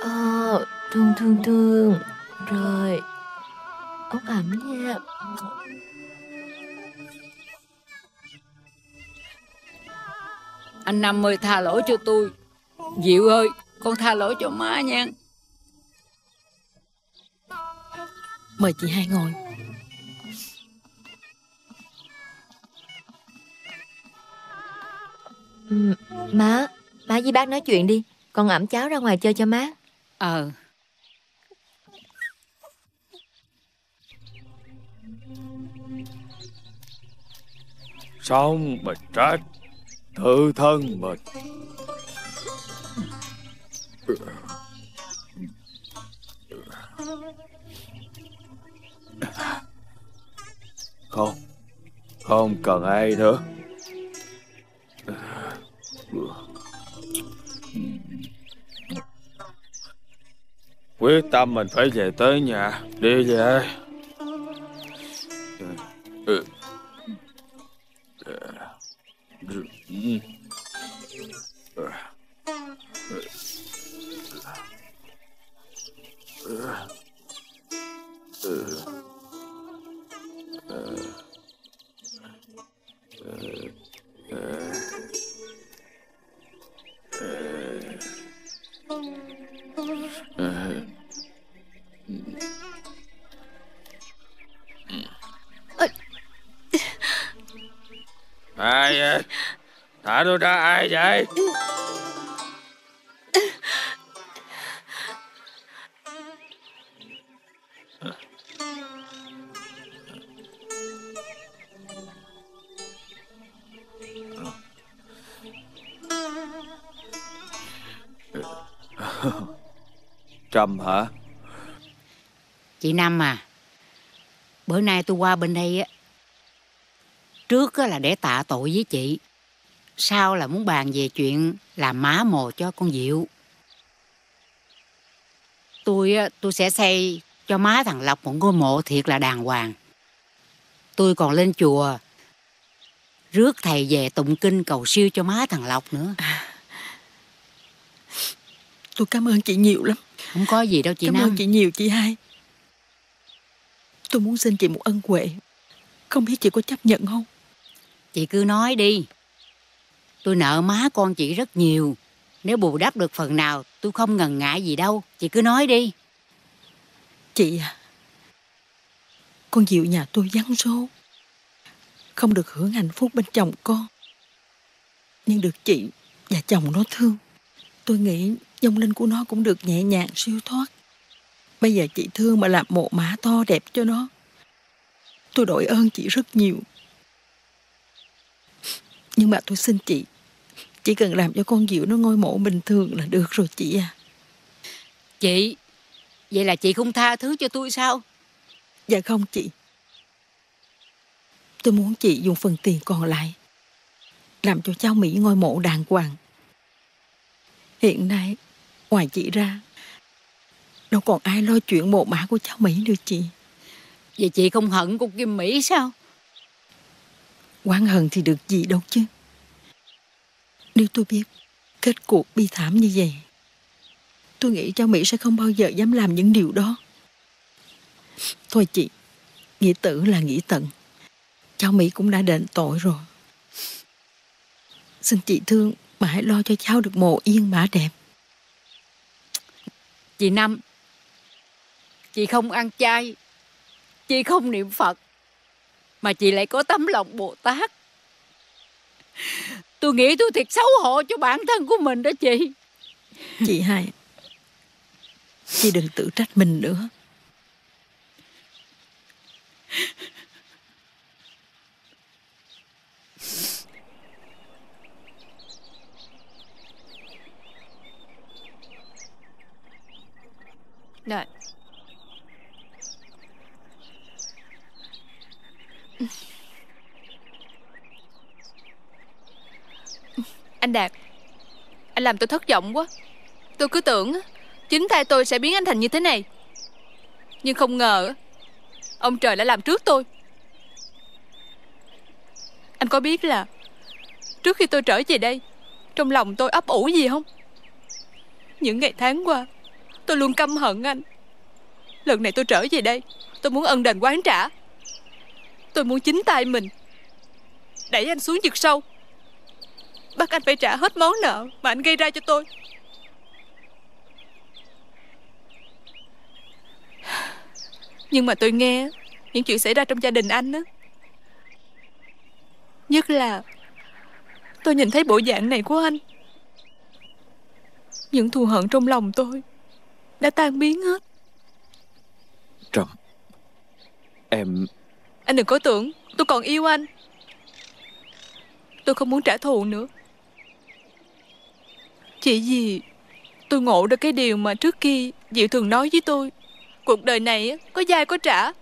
Ờ, thương thương thương. Rồi. Ốc ẩm nha. Anh Năm ơi tha lỗi cho tôi. Diệu ơi con tha lỗi cho má nha. Mời chị hai ngồi. Ừ, Má Má với bác nói chuyện đi. Con ẩm cháu ra ngoài chơi cho má. Ờ. Xong mà trách Tự thân mình Không Không cần ai nữa Quyết tâm mình phải về tới nhà, Đi về Ugh. Ai vậy? Thả tôi ra ai vậy? Trầm hả? Chị Năm à Bữa nay tôi qua bên đây á Trước á là để tạ tội với chị Sau là muốn bàn về chuyện Làm má mồ cho con Diệu. Tôi á Tôi sẽ xây cho má thằng Lộc một ngôi mộ thiệt là đàng hoàng. Tôi còn lên chùa Rước thầy về tụng kinh cầu siêu cho má thằng Lộc nữa Tôi cảm ơn chị nhiều lắm. Không có gì đâu chị Cảm Năm ơn chị nhiều chị hai. Tôi muốn xin chị một ân huệ. Không biết chị có chấp nhận không? Chị cứ nói đi. Tôi nợ má con chị rất nhiều. Nếu bù đắp được phần nào Tôi không ngần ngại gì đâu. Chị cứ nói đi. Chị à Con Diệu nhà tôi vắng số Không được hưởng hạnh phúc bên chồng con. Nhưng được chị và chồng nó thương Tôi nghĩ dông linh của nó cũng được nhẹ nhàng siêu thoát. Bây giờ chị thương mà làm mộ mã to đẹp cho nó Tôi đội ơn chị rất nhiều. Nhưng mà tôi xin chị Chỉ cần làm cho con Diệu nó ngôi mộ bình thường là được rồi chị à. Chị Vậy là chị không tha thứ cho tôi sao? Dạ không chị. Tôi muốn chị dùng phần tiền còn lại Làm cho cháu Mỹ ngôi mộ đàng hoàng. Hiện nay Ngoài chị ra. Đâu còn ai lo chuyện mộ mã của cháu Mỹ nữa chị. Vậy chị không hận cô Kim Mỹ sao? Quán hận thì được gì đâu chứ. Nếu tôi biết Kết cuộc bi thảm như vậy Tôi nghĩ cháu Mỹ sẽ không bao giờ dám làm những điều đó. Thôi chị Nghĩa tử là nghĩa tận. Cháu Mỹ cũng đã đền tội rồi. Xin chị thương Mà hãy lo cho cháu được mồ yên mã đẹp Chị Năm. Chị không ăn chay. Chị không niệm Phật. Mà chị lại có tấm lòng Bồ Tát. Tôi nghĩ tôi thiệt xấu hổ cho bản thân của mình đó chị. Chị hai, Chị đừng tự trách mình nữa. Đợi Anh Đạt, Anh làm tôi thất vọng quá. Tôi cứ tưởng Chính tay tôi sẽ biến anh thành như thế này. Nhưng không ngờ Ông trời đã làm trước tôi. Anh có biết là Trước khi tôi trở về đây, Trong lòng tôi ấp ủ gì không? Những ngày tháng qua Tôi luôn căm hận anh. Lần này tôi trở về đây, Tôi muốn ân đền quán trả. Tôi muốn chính tay mình. Đẩy anh xuống vực sâu. Bắt anh phải trả hết món nợ Mà anh gây ra cho tôi. Nhưng mà tôi nghe Những chuyện xảy ra trong gia đình anh á. Nhất là Tôi nhìn thấy bộ dạng này của anh. Những thù hận trong lòng tôi. Đã tan biến hết. Trầm Em Anh đừng có tưởng tôi còn yêu anh. Tôi không muốn trả thù nữa. Chỉ vì Tôi ngộ được cái điều mà trước kia Diệu thường nói với tôi. Cuộc đời này có dai có trả.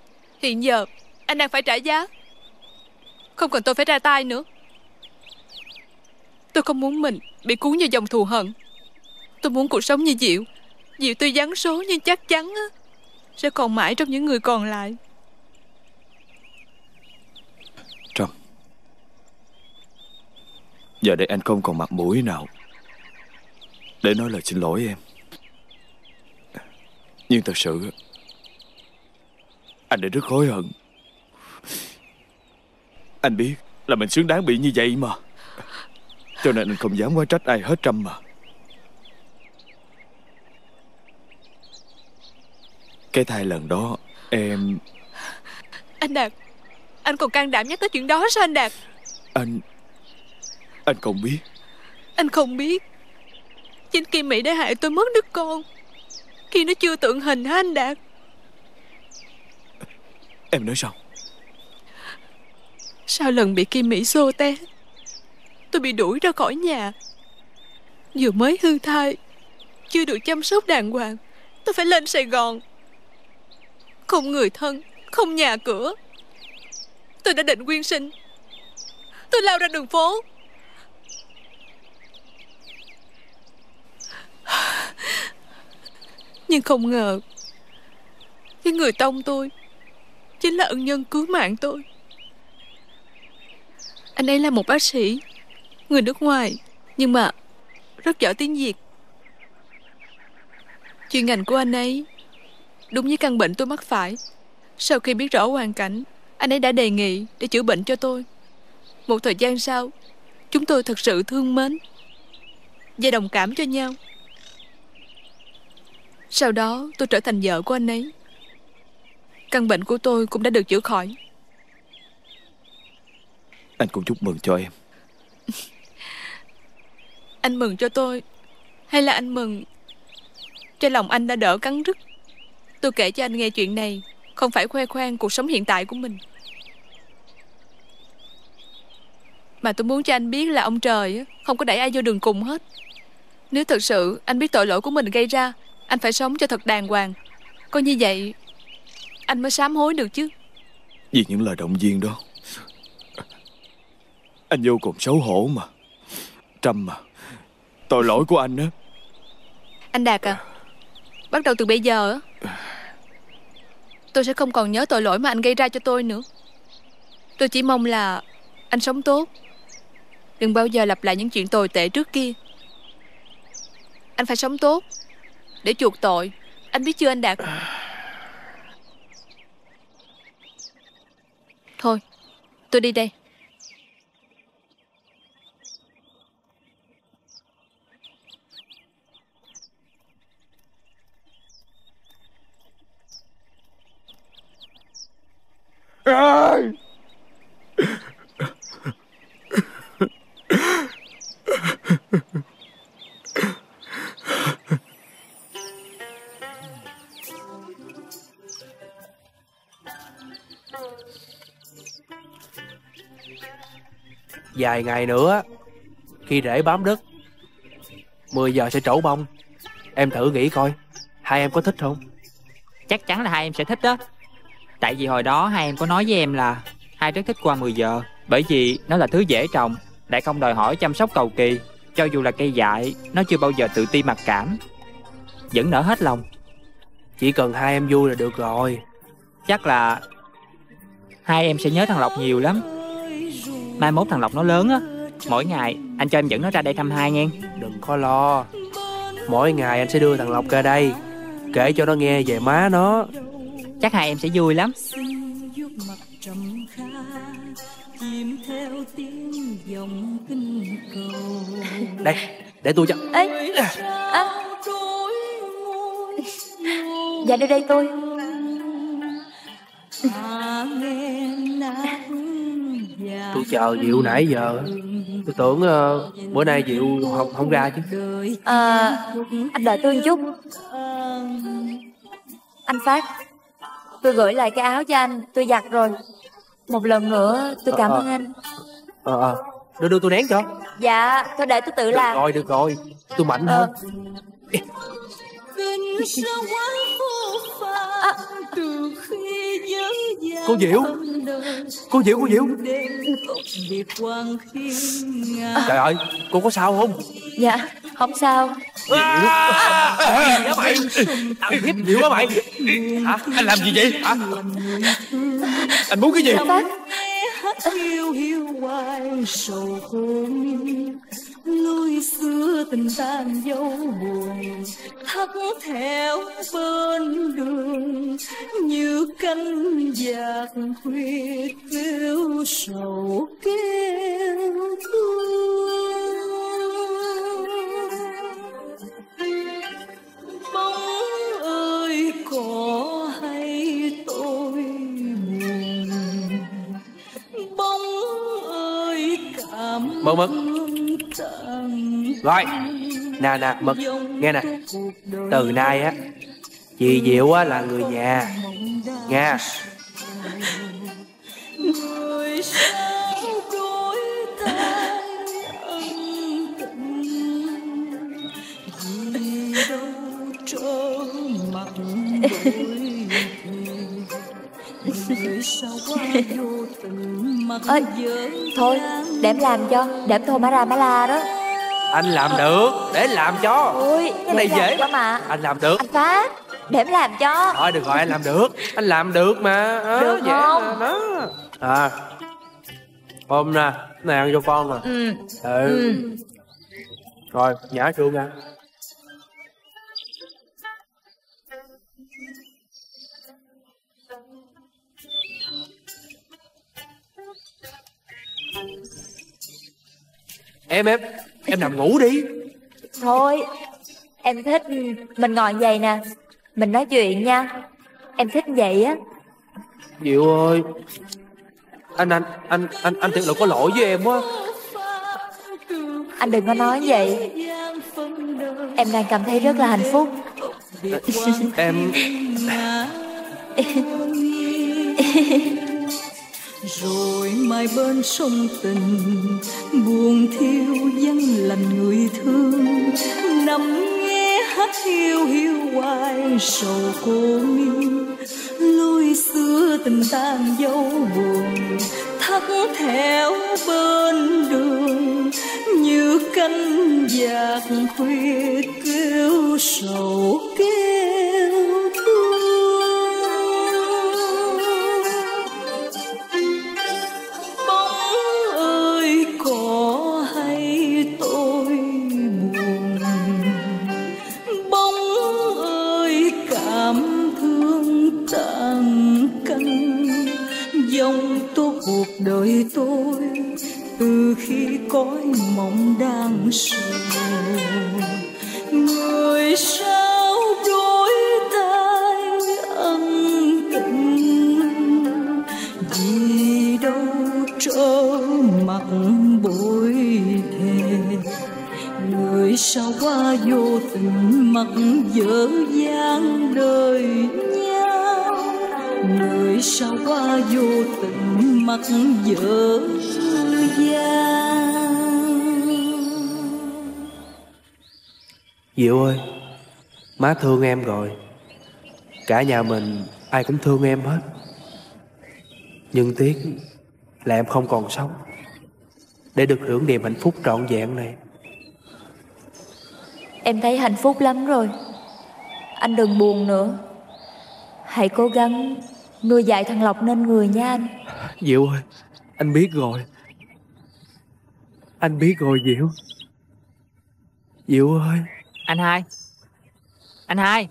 Hiện giờ anh đang phải trả giá. Không cần tôi phải ra tay nữa. Tôi không muốn mình bị cuốn vào dòng thù hận. Tôi muốn cuộc sống như Diệu Diệu tuy vắng số nhưng chắc chắn á, Sẽ còn mãi trong những người còn lại. Trâm. Giờ đây anh không còn mặt mũi nào Để nói lời xin lỗi em. Nhưng thật sự Anh đã rất hối hận. Anh biết là mình xứng đáng bị như vậy mà. Cho nên anh không dám quá trách ai hết Trâm mà. Cái thai lần đó Em Anh Đạt Anh còn can đảm nhắc tới chuyện đó sao anh Đạt? Anh Anh không biết. Anh không biết. Chính Kim Mỹ đã hại tôi mất đứa con Khi nó chưa tượng hình hả anh Đạt? Em nói sao? Sau lần bị Kim Mỹ xô té Tôi bị đuổi ra khỏi nhà. Vừa mới hư thai Chưa được chăm sóc đàng hoàng Tôi phải lên Sài Gòn không người thân, Không nhà cửa. Tôi đã định quyên sinh. Tôi lao ra đường phố. Nhưng không ngờ, Cái người tông tôi Chính là ân nhân cứu mạng tôi. Anh ấy là một bác sĩ, Người nước ngoài, Nhưng mà Rất giỏi tiếng Việt. Chuyên ngành của anh ấy Đúng với căn bệnh tôi mắc phải. Sau khi biết rõ hoàn cảnh Anh ấy đã đề nghị để chữa bệnh cho tôi. Một thời gian sau Chúng tôi thật sự thương mến Và đồng cảm cho nhau. Sau đó tôi trở thành vợ của anh ấy. Căn bệnh của tôi cũng đã được chữa khỏi. Anh cũng chúc mừng cho em. Anh mừng cho tôi Hay là anh mừng Cho lòng anh đã đỡ cắn rứt Tôi kể cho anh nghe chuyện này Không phải khoe khoang cuộc sống hiện tại của mình. Mà tôi muốn cho anh biết là ông trời Không có đẩy ai vô đường cùng hết. Nếu thật sự anh biết tội lỗi của mình gây ra Anh phải sống cho thật đàng hoàng. Có như vậy Anh mới sám hối được chứ. Vì những lời động viên đó Anh vô cùng xấu hổ mà Trâm mà. Tội lỗi của anh á. Anh Đạt à Bắt đầu từ bây giờ á Tôi sẽ không còn nhớ tội lỗi mà anh gây ra cho tôi nữa. Tôi chỉ mong là Anh sống tốt. Đừng bao giờ lặp lại những chuyện tồi tệ trước kia. Anh phải sống tốt. Để chuộc tội, Anh biết chưa anh Đạt? Thôi, Tôi đi đây. Ơi! Vài ngày nữa Khi rễ bám đất 10 giờ sẽ trổ bông. Em thử nghĩ coi Hai em có thích không? Chắc chắn là hai em sẽ thích đó Tại vì hồi đó hai em có nói với em là Hai rất thích qua 10 giờ Bởi vì nó là thứ dễ trồng Lại không đòi hỏi chăm sóc cầu kỳ Cho dù là cây dại Nó chưa bao giờ tự ti mặc cảm. Vẫn nở hết lòng. Chỉ cần hai em vui là được rồi. Chắc là Hai em sẽ nhớ thằng Lộc nhiều lắm. Mai mốt thằng Lộc nó lớn á Mỗi ngày anh cho em dẫn nó ra đây thăm hai nghe. Đừng có lo. Mỗi ngày anh sẽ đưa thằng Lộc ra đây Kể cho nó nghe về má nó Chắc hai em sẽ vui lắm. Đây để tôi cho. Ê. À. Dạ đưa đây tôi. Tôi chờ Diệu nãy giờ. Tôi tưởng uh, bữa nay Diệu không không ra chứ. À, Anh đợi tôi một chút. Anh Phát Tôi gửi lại cái áo cho anh Tôi giặt rồi. Một lần nữa tôi cảm Ờ, ờ. ơn anh. Ờ ờ. Đưa đưa tôi nén cho. Dạ Thôi để tôi tự Được làm. rồi được rồi. Tôi mạnh Cô Diệu Cô Diệu cô Diệu Trời ơi Cô có sao không? Dạ Không sao. Diệu Gì mày. Ăn hiếp Diệu quá mày. Hả? Anh làm gì vậy? Hả? Anh muốn cái gì? Hoài sầu khôn lối xưa tình tan dấu buồn thắt theo bên đường. Như cánh giặc huyết kêu sầu kêu thương. Bóng ơi có hay tôi buồn? Bóng ơi cảm Mơ Rồi Nè nè Mực Nghe nè. Từ nay á Chị Diệu á là người nhà. Nha Ơi Thôi để em làm cho Để em thôi má ra má la đó. Anh làm được Để làm cho. Ôi Cái này dễ cho mà. Anh làm được. Anh Phát Để em làm cho. Thôi được rồi anh làm được. Anh làm được mà. Đó, Được dễ không? mà. À Ôm nè Này ăn cho con nè. Ừ. Ừ, Ừ. Rồi nhả chuông ra Em em Em nằm ngủ đi. Thôi Em thích Mình ngồi vậy nè. Mình nói chuyện nha. Em thích vậy á. Diệu ơi Anh anh anh anh anh thiệt là có lỗi với em quá. Anh đừng có nói vậy. Em đang cảm thấy rất là hạnh phúc. Em rồi mai bên sông tình, buồn thiêu dân lành người thương. Nằm nghe hát hiu hiu hoài, sầu cô miên lối xưa tình tan dấu buồn, thắt theo bên đường. Như cánh giạc khuya kêu sầu kêu thương. Đời tôi. Từ khi cõi mộng đang sầu, người sao đôi tay ân tình? Vì đâu trở mặt bối thề? Người sao qua vô tình mặc dở dang đời người sao qua vô tình mặc dở dang? Diệu ơi Má thương em rồi. Cả nhà mình ai cũng thương em hết. Nhưng tiếc là em không còn sống. Để được hưởng niềm hạnh phúc trọn vẹn này. Em thấy hạnh phúc lắm rồi. Anh đừng buồn nữa. Hãy cố gắng nuôi dạy thằng Lộc nên người nha anh. Diệu ơi Anh biết rồi. Anh biết rồi Diệu. Diệu ơi. Anh hai. Anh hai.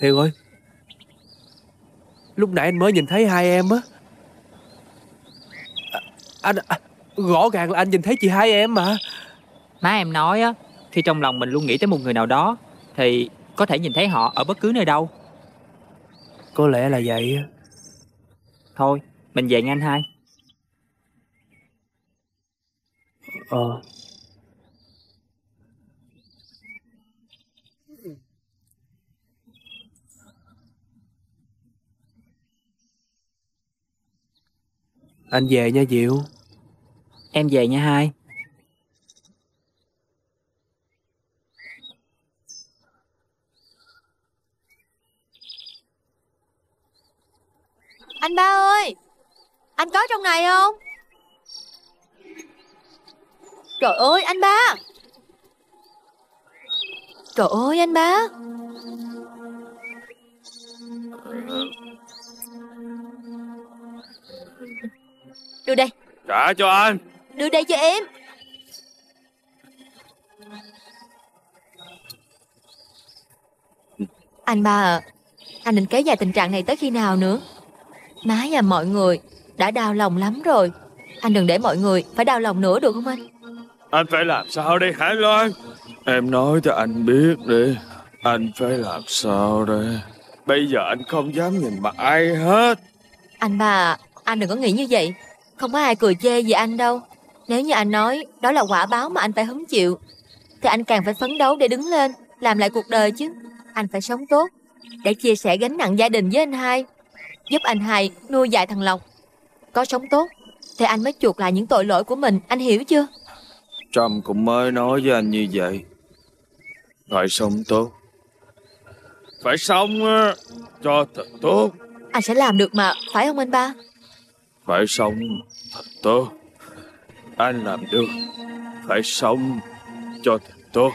Hiền ơi. Lúc nãy anh mới nhìn thấy hai em á. À, Anh à, Rõ ràng là anh nhìn thấy chị hai em mà. Má em nói á Khi trong lòng mình luôn nghĩ tới một người nào đó Thì có thể nhìn thấy họ ở bất cứ nơi đâu. Có lẽ là vậy á. Thôi mình về nghe anh hai. Ờ. Anh về nha Diệu Em về nha hai. Anh ba ơi Anh có trong này không? Trời ơi anh ba. Trời ơi anh ba. Đưa đây. Trả cho anh Đưa đây cho em. Anh ba à Anh định kéo dài tình trạng này tới khi nào nữa? Má và mọi người Đã đau lòng lắm rồi. Anh đừng để mọi người phải đau lòng nữa được không anh? Anh phải làm sao đây Hải Loan? Em nói cho anh biết đi. Anh phải làm sao đây? Bây giờ anh không dám nhìn mặt ai hết. Anh ba à, Anh đừng có nghĩ như vậy. Không có ai cười chê về anh đâu Nếu như anh nói đó là quả báo mà anh phải hứng chịu Thì anh càng phải phấn đấu để đứng lên Làm lại cuộc đời chứ. Anh phải sống tốt Để chia sẻ gánh nặng gia đình với anh hai Giúp anh hai nuôi dạy thằng Lộc. Có sống tốt Thì anh mới chuộc lại những tội lỗi của mình Anh hiểu chưa? Trâm cũng mới nói với anh như vậy. Phải sống tốt. Phải sống á, cho thật tốt. Anh sẽ làm được mà Phải không anh ba? Phải sống thật tốt anh làm được Phải sống cho thật tốt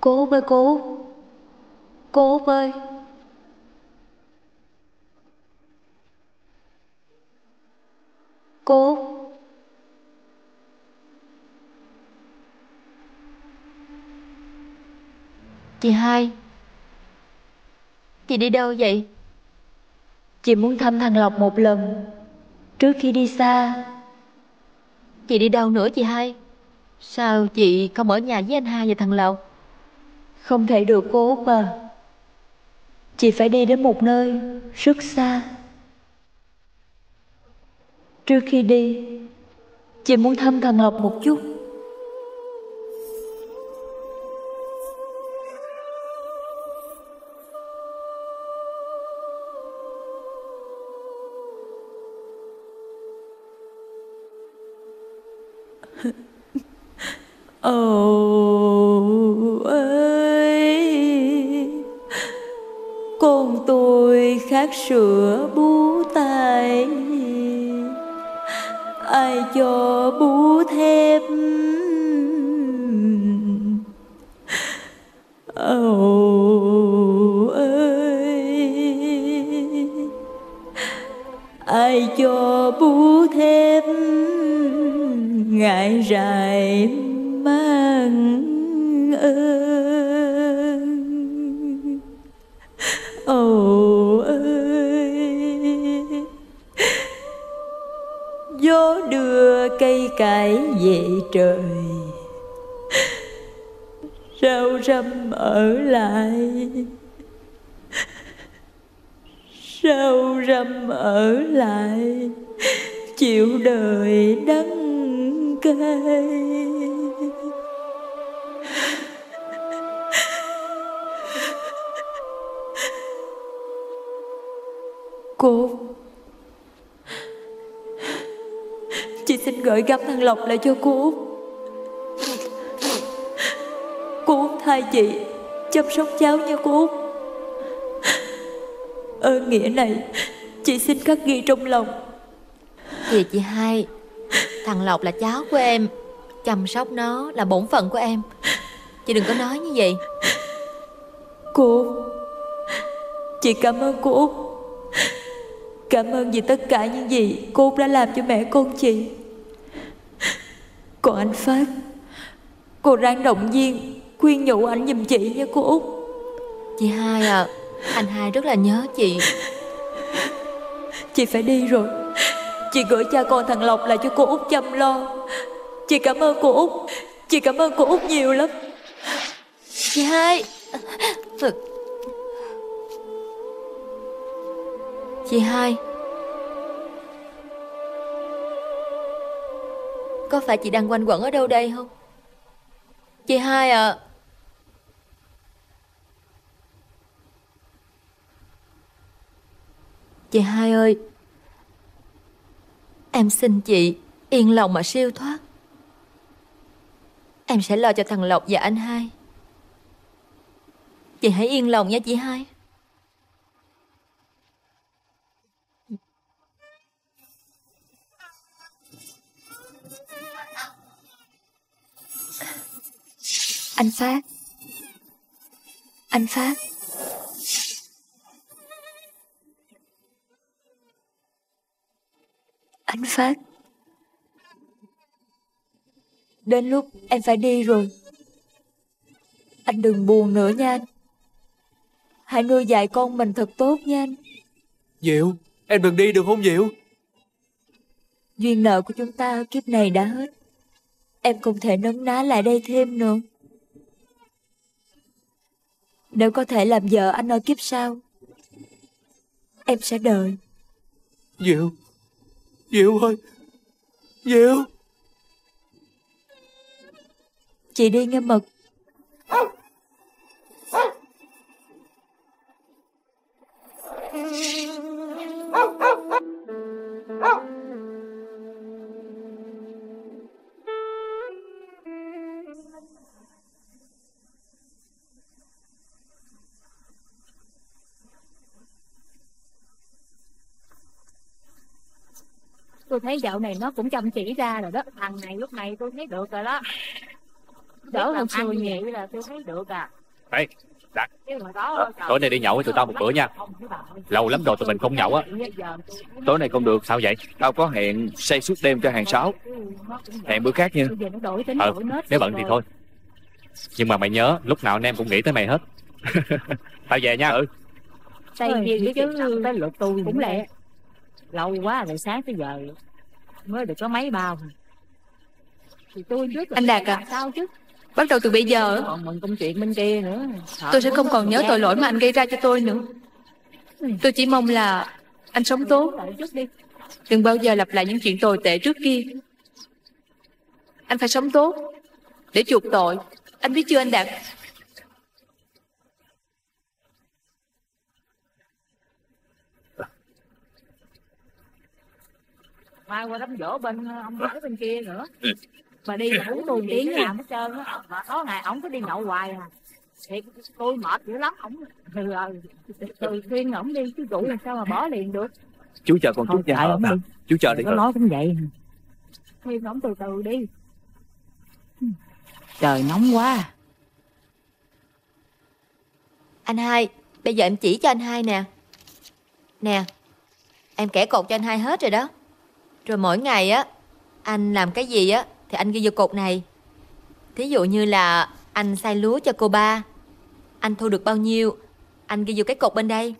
Cố với cố, cố với. Cô? Chị hai. Chị đi đâu vậy? Chị muốn thăm thằng Lộc một lần. Trước khi đi xa. Chị đi đâu nữa chị hai? Sao chị không ở nhà với anh hai và thằng Lộc? Không thể được cô Út à Chị phải đi đến một nơi, rất xa. Trước khi đi, Chị muốn thăm thằng Lộc một chút. Ồ, ơi, Con tôi khát sữa bú cho bú trời. Rau răm ở lại? Rau răm ở lại? Chịu đời đắng cay. Cô gửi gắm thằng lộc lại cho cô út. Cô út thay chị chăm sóc cháu nha cô út. Ơn nghĩa này Chị xin khắc ghi trong lòng. Kìa chị hai Thằng Lộc là cháu của em Chăm sóc nó là bổn phận của em. Chị đừng có nói như vậy. Cô Út Chị cảm ơn cô Út. Cảm ơn vì tất cả những gì cô Út đã làm cho mẹ con chị Còn anh Phát Cô ráng động viên Khuyên nhủ anh giùm chị nha cô Út. Chị hai à Anh hai rất là nhớ chị. Chị phải đi rồi. Chị gửi cha con thằng Lộc lại cho cô Út chăm lo. Chị cảm ơn cô Út Chị cảm ơn cô Út nhiều lắm. Chị hai Chị hai Có phải chị đang quanh quẩn ở đâu đây không? Chị hai à Chị hai ơi, Em xin chị Yên lòng mà siêu thoát. Em sẽ lo cho thằng Lộc và anh hai. Chị hãy yên lòng nha chị hai. Anh Phát. Anh Phát. Anh Phát. Đến lúc em phải đi rồi. Anh đừng buồn nữa nha anh. Hãy nuôi dạy con mình thật tốt nha anh. Diệu Em đừng đi được không Diệu? Duyên nợ của chúng ta kiếp này đã hết. Em không thể nấn ná lại đây thêm nữa Nếu có thể làm vợ anh ở kiếp sau Em sẽ đợi. Diệu Diệu ơi Diệu. Chị đi nghe mật tôi thấy dạo này nó cũng chăm chỉ ra rồi đó. Thằng này lúc này tôi thấy được rồi đó. Đỡ hơn xưa nhiều. là tôi thấy được à. Ê, Đạt, hồi đó tối nay đi nhậu với tụi tao một bữa nha. Lâu lắm rồi tụi mình không nhậu á. Tối nay không được sao vậy? Tao có hẹn say suốt đêm cho hàng sáu. Hẹn bữa khác nha. Ờ, nếu bận thì thôi. Nhưng mà mày nhớ, lúc nào anh em cũng nghĩ tới mày hết. tao về nha. Ừ. say nhiều chứ. tới lượt tôi cũng lẹ lâu quá rồi sáng tới giờ mới được có mấy bao. Thì tôi là Anh Đạt à? sao chứ. Bắt đầu từ bây giờ còn mừng công chuyện bên kia nữa. Tôi sẽ không còn nhớ tội lỗi mà anh gây ra cho tôi nữa. Tôi chỉ mong là anh sống tốt. Đừng bao giờ lặp lại những chuyện tồi tệ trước kia. Anh phải sống tốt Để chuộc tội. Anh biết chưa anh Đạt mai qua đám dỗ bên ông gái bên kia nữa. Mà đi mà uống tôi tiếng làm hết trơn á. Mà có ngày ổng cứ đi nhậu hoài à. Thiệt tôi mệt dữ lắm ổng từ từ khuyên ổng đi chứ rượu làm sao mà bỏ liền được. Chú chờ con chút nha tại ổng đi. Chú chờ đi có nói cũng vậy. Khuyên ổng từ từ đi. Trời nóng quá. Anh hai Bây giờ em chỉ cho anh hai nè. Nè Em kẻ cột cho anh hai hết rồi đó Rồi mỗi ngày á Anh làm cái gì á Thì anh ghi vô cột này. Thí dụ như là Anh xay lúa cho cô ba Anh thu được bao nhiêu Anh ghi vô cái cột bên đây.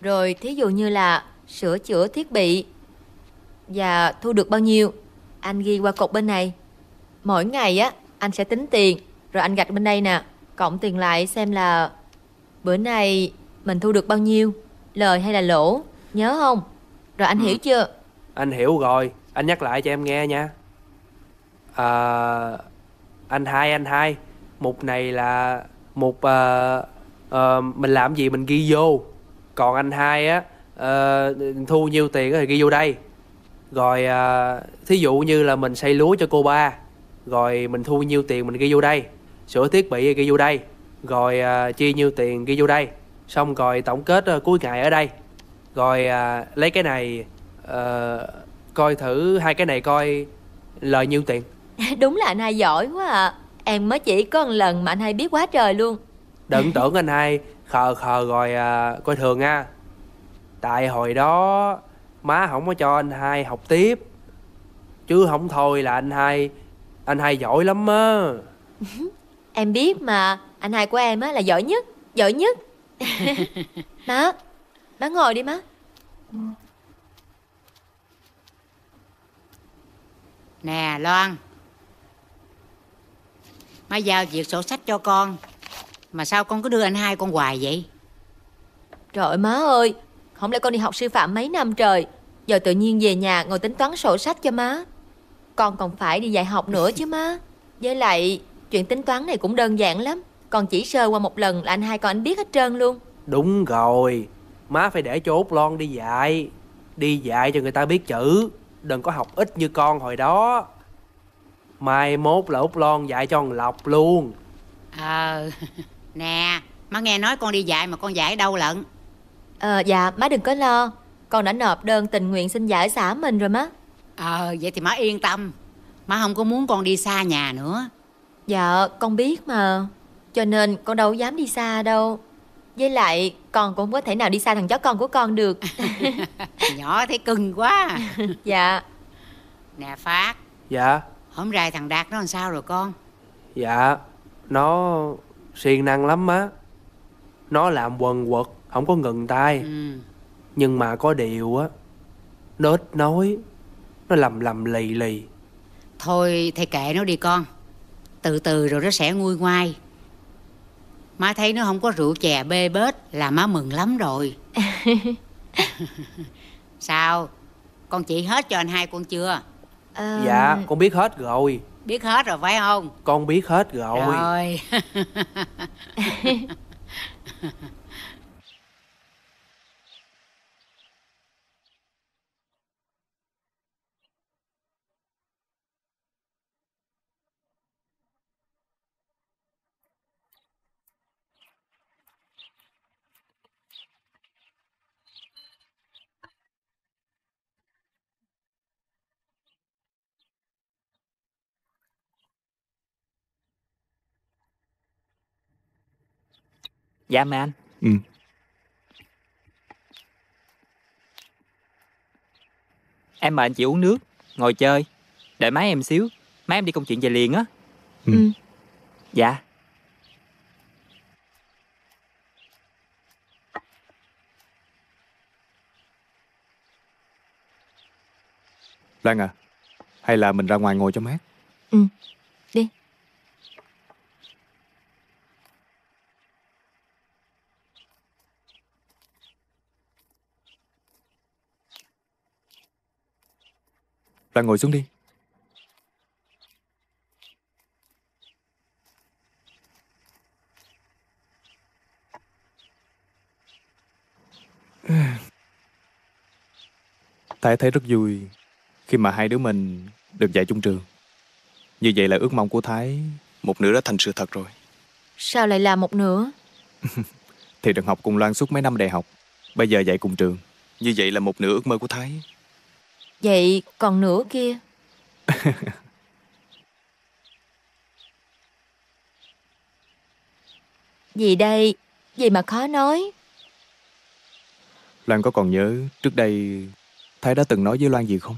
Rồi thí dụ như là Sửa chữa thiết bị Và thu được bao nhiêu Anh ghi qua cột bên này. Mỗi ngày á Anh sẽ tính tiền Rồi anh gạch bên đây nè. Cộng tiền lại xem là Bữa nay mình thu được bao nhiêu Lời hay là lỗ Nhớ không? Rồi anh hiểu chưa anh hiểu rồi. Anh nhắc lại cho em nghe nha. À, Anh hai anh hai. Mục này là Mục à, à, Mình làm gì mình ghi vô. Còn anh hai á à, Thu nhiêu tiền thì ghi vô đây. Rồi à, Thí dụ như là mình xây lúa cho cô ba Rồi mình thu nhiêu tiền mình ghi vô đây. Sửa thiết bị ghi vô đây. Rồi à, chi nhiêu tiền ghi vô đây. Xong rồi tổng kết à, cuối ngày ở đây. Rồi à, lấy cái này ờ, Coi thử hai cái này coi Lời nhiêu tiền. Đúng là anh hai giỏi quá à. Em mới chỉ có một lần mà anh hai biết quá trời luôn. Đừng tưởng anh hai khờ khờ rồi à, coi thường nha. Tại hồi đó Má không có cho anh hai học tiếp Chứ không thôi là anh hai Anh hai giỏi lắm á. Em biết mà Anh hai của em á là giỏi nhất Giỏi nhất. Má Má ngồi đi má Nè Loan. Má giao việc sổ sách cho con. Mà sao con cứ đưa anh hai con hoài vậy? Trời ơi má ơi Không lẽ con đi học sư phạm mấy năm trời? Giờ tự nhiên về nhà ngồi tính toán sổ sách cho má. Con còn phải đi dạy học nữa chứ má. Với lại Chuyện tính toán này cũng đơn giản lắm. Còn chỉ sơ qua một lần là anh hai con anh biết hết trơn luôn. Đúng rồi. Má phải để cho Út Lon đi dạy. Đi dạy cho người ta biết chữ Đừng có học ít như con hồi đó. Mai mốt là Út Lon dạy cho thằng Lộc luôn. Ờ Nè Má nghe nói con đi dạy mà con dạy ở đâu lận? Ờ dạ má đừng có lo. Con đã nộp đơn tình nguyện xin dạy ở xã mình rồi má. Ờ vậy thì má yên tâm. Má không có muốn con đi xa nhà nữa. Dạ con biết mà. Cho nên con đâu dám đi xa đâu Với lại con cũng không có thể nào đi xa thằng chó con của con được. Nhỏ thấy cưng quá. Dạ. Nè Phát. Dạ. Hôm nay thằng Đạt nó làm sao rồi con? Dạ Nó siêng năng lắm má Nó làm quần quật Không có ngừng tay. Ừ. Nhưng mà có điều á Nó ít nói Nó lầm lầm lì lì. Thôi thầy kệ nó đi con. Từ từ rồi nó sẽ nguôi ngoai Má thấy nó không có rượu chè bê bết Là má mừng lắm rồi. Sao? Con chỉ hết cho anh hai con chưa? Ờ, Dạ con biết hết rồi. Biết hết rồi phải không? Con biết hết rồi. Rồi Dạ mẹ anh. Ừ. Em mời anh chị uống nước Ngồi chơi. Đợi má em xíu. Má em đi công chuyện về liền á. Ừ. Dạ. Lan à Hay là mình ra ngoài ngồi cho mát? Ừ Lan ngồi xuống đi Thái thấy rất vui khi mà hai đứa mình được dạy chung trường. Như vậy là ước mong của Thái một nửa đã thành sự thật rồi. Sao lại là một nửa Thì được học cùng Loan suốt mấy năm đại học. Bây giờ dạy cùng trường. Như vậy là một nửa ước mơ của Thái. Vậy còn nửa kia? Gì đây? Gì mà khó nói? Loan có còn nhớ trước đây Thái đã từng nói với Loan gì không?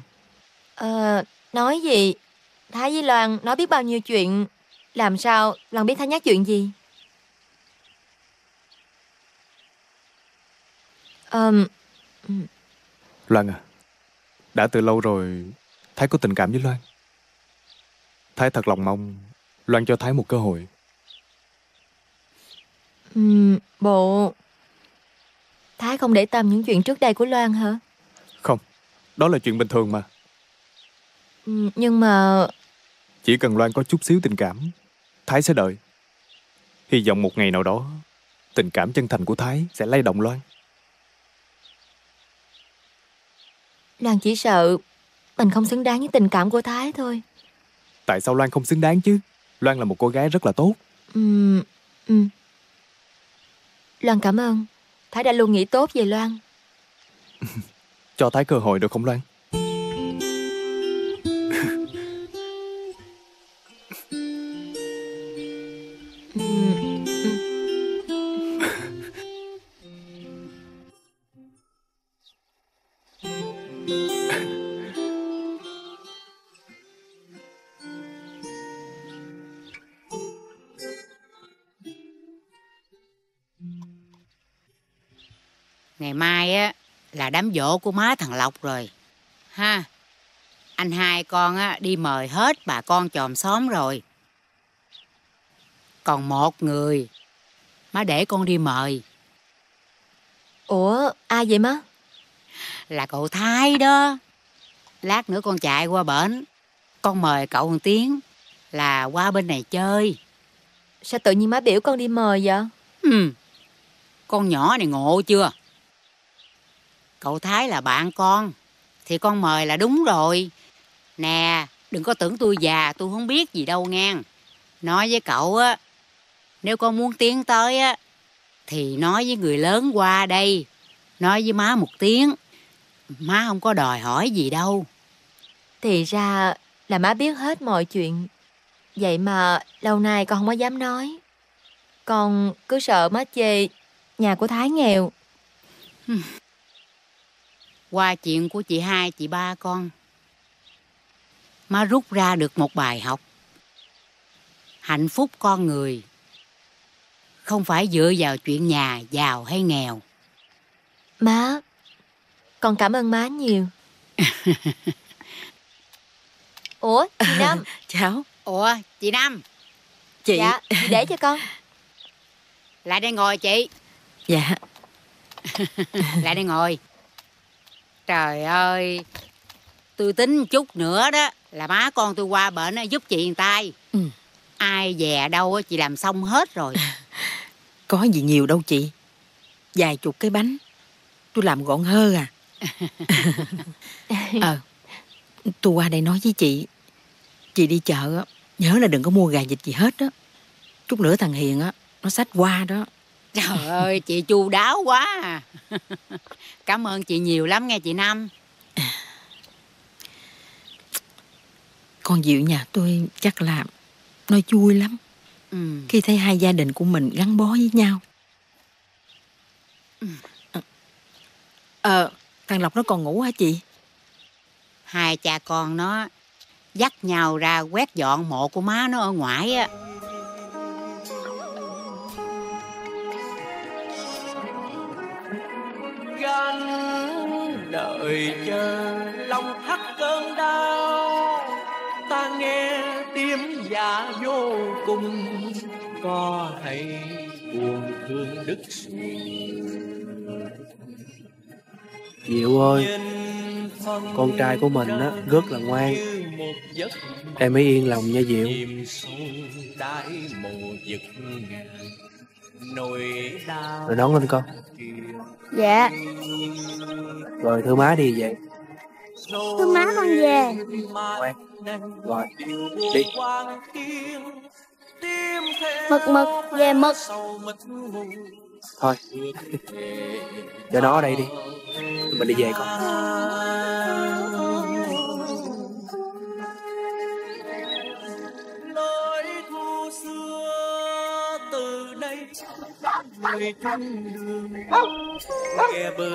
Ờ Nói gì? Thái với Loan nói biết bao nhiêu chuyện. Làm sao Loan biết Thái nhắc chuyện gì? Ờm Loan à, đã từ lâu rồi Thái có tình cảm với Loan. Thái thật lòng mong Loan cho Thái một cơ hội. ừm, Bộ Thái không để tâm những chuyện trước đây của Loan hả Không, đó là chuyện bình thường mà. Ừm, Nhưng mà Chỉ cần Loan có chút xíu tình cảm, Thái sẽ đợi. Hy vọng một ngày nào đó, tình cảm chân thành của Thái sẽ lay động Loan. Loan chỉ sợ Mình không xứng đáng với tình cảm của Thái thôi Tại sao Loan không xứng đáng chứ? Loan là một cô gái rất là tốt. Ừm, ừm. Loan cảm ơn Thái đã luôn nghĩ tốt về Loan Cho tái cơ hội được không Loan? Là đám dỗ của má thằng Lộc rồi. Ha. Anh hai con á đi mời hết bà con chòm xóm rồi. Còn một người má để con đi mời Ủa, ai vậy má? là cậu Thái đó. Lát nữa con chạy qua bển. Con mời cậu một tiếng là qua bên này chơi. Sao tự nhiên má biểu con đi mời vậy? Ừ. Con nhỏ này ngộ chưa? Cậu Thái là bạn con. Thì con mời là đúng rồi. Nè đừng có tưởng tôi già tôi không biết gì đâu ngang Nói với cậu á Nếu con muốn tiến tới á Thì nói với người lớn qua đây. Nói với má một tiếng. Má không có đòi hỏi gì đâu. Thì ra là má biết hết mọi chuyện. Vậy mà lâu nay con không có dám nói. Con cứ sợ má chê nhà của Thái nghèo. Qua chuyện của chị hai chị ba con Má rút ra được một bài học Hạnh phúc con người Không phải dựa vào chuyện nhà giàu hay nghèo Má, con cảm ơn má nhiều. Ủa, chị Năm. Cháu. Ủa, chị Năm. Chị. Dạ, chị để cho con. Lại đây ngồi chị. Dạ. Lại đây ngồi. Trời ơi. Tôi tính chút nữa đó là má con tôi qua bệnh giúp chị một tay. Ừ. Ai về đâu á, chị làm xong hết rồi. Có gì nhiều đâu chị. Vài chục cái bánh. Tôi làm gọn hơ à. Ờ. Tôi qua đây nói với chị. Chị đi chợ á, nhớ là đừng có mua gà vịt gì hết á. Chút nữa thằng Hiền á, nó xách qua đó. Trời ơi, chị chu đáo quá à. Cảm ơn chị nhiều lắm nghe chị Năm. Con Diệu nhà tôi chắc là nó vui lắm. Ừ. Khi thấy hai gia đình của mình gắn bó với nhau. Ờ, thằng Lộc nó còn ngủ hả chị? Hai cha con nó dắt nhau ra quét dọn mộ của má nó ở ngoài á. Gánh đợi chờ. Lòng thắt cơn đau ta nghe tiếng dạ vô cùng. Có hay buồn thương đứt Diệu ơi Con trai của mình á rất là ngoan. Em mới yên lòng nha Diệu nỗi đau Rồi đón lên con. Dạ. Rồi thưa má đi vậy Thưa má con về. Ngoan. Rồi. Đi. Mực mực. Về mực. Thôi. Cho nó ở đây đi. Mình đi về con. Lối thu xưa từ đây. Người chung đường nghe bờ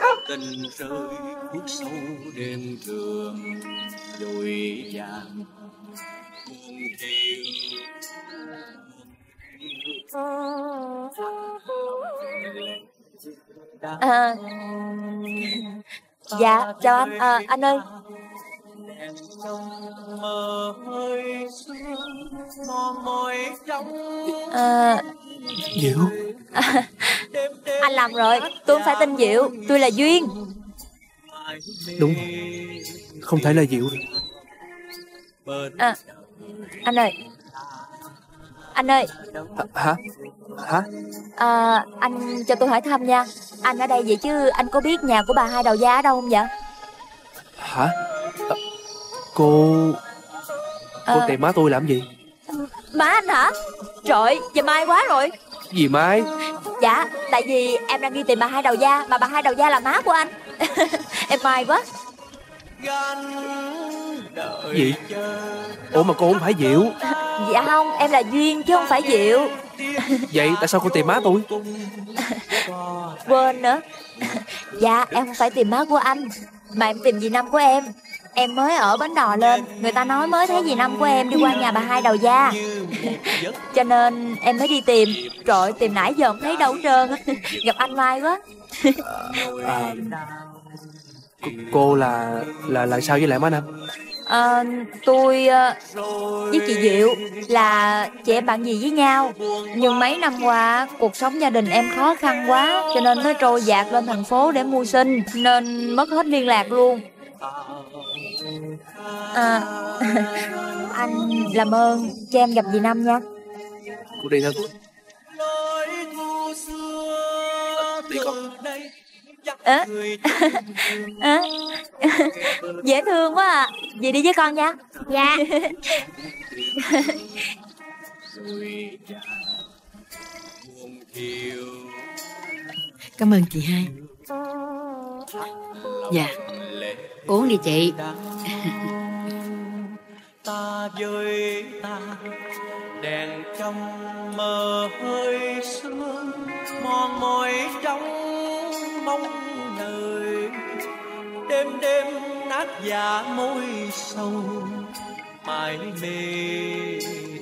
vơ tình rơi khuất sâu đêm thương. Dội vàng buồn thiêu à, Dạ chào anh. À, Anh ơi mơ hơi sương mò mỏi trong à, Diệu. Anh làm rồi Tôi không phải tên Diệu Tôi là Duyên. Đúng rồi Không thể là Diệu được. À, Anh ơi. Anh ơi. Hả? Hả? à, Anh cho tôi hỏi thăm nha. Anh ở đây vậy chứ anh có biết nhà của bà hai đầu giá ở đâu không vậy? Hả? Cô... Cô Ờ. tìm má tôi làm gì? Má anh hả? Trời giờ mai quá rồi. Gì Mai? Dạ Tại vì em đang đi tìm bà hai đầu da Mà bà hai đầu da là má của anh. Em may quá. Gì? Ủa mà cô không phải Diệu. Dạ không Em là Duyên chứ không phải Diệu. Vậy tại sao cô tìm má tôi? Quên nữa. Dạ em không phải tìm má của anh Mà em tìm dì năm của em Em mới ở bến đò lên. Người ta nói mới thấy dì năm của em đi qua nhà bà hai đầu da. Cho nên em mới đi tìm. Trời tìm nãy giờ không thấy đâu trơn. Gặp anh may quá. À, cô, là là là sao với lại má Năm à, Tôi ờ, với chị Diệu là chị em bạn gì với nhau. Nhưng mấy năm qua cuộc sống gia đình em khó khăn quá Cho nên mới trôi dạt lên thành phố để mưu sinh Nên mất hết liên lạc luôn à, Anh làm ơn cho em gặp dì Năm nha. Cô đi thôi. Đi con. À, à, Dễ thương quá à. Dì đi với con nha. Dạ. Cảm ơn chị hai Dạ. Uống đi chị. Ta với ta, đèn trong mơ hơi sương, mòn mỏi trong mong đời. Đêm đêm nát giả môi sâu mãi mê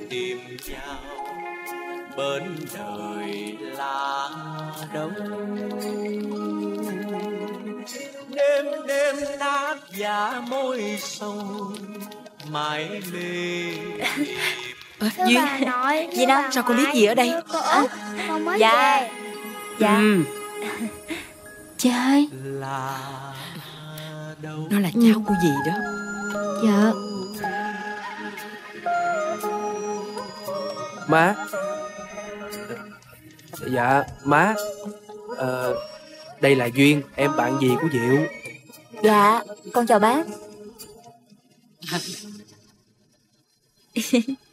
tìm nhau. Bên đời là đâu đêm đêm nát giả môi sâu mãi mê. À, Duyên Gì đâu Sao con biết gì ở đây? à, Dạ. Dạ. Ừ. Trời là Nó là cháu của dì đó. Dạ. Má. Dạ má. Ờ, Đây là Duyên Em bạn gì của Diệu? Dạ Con chào bác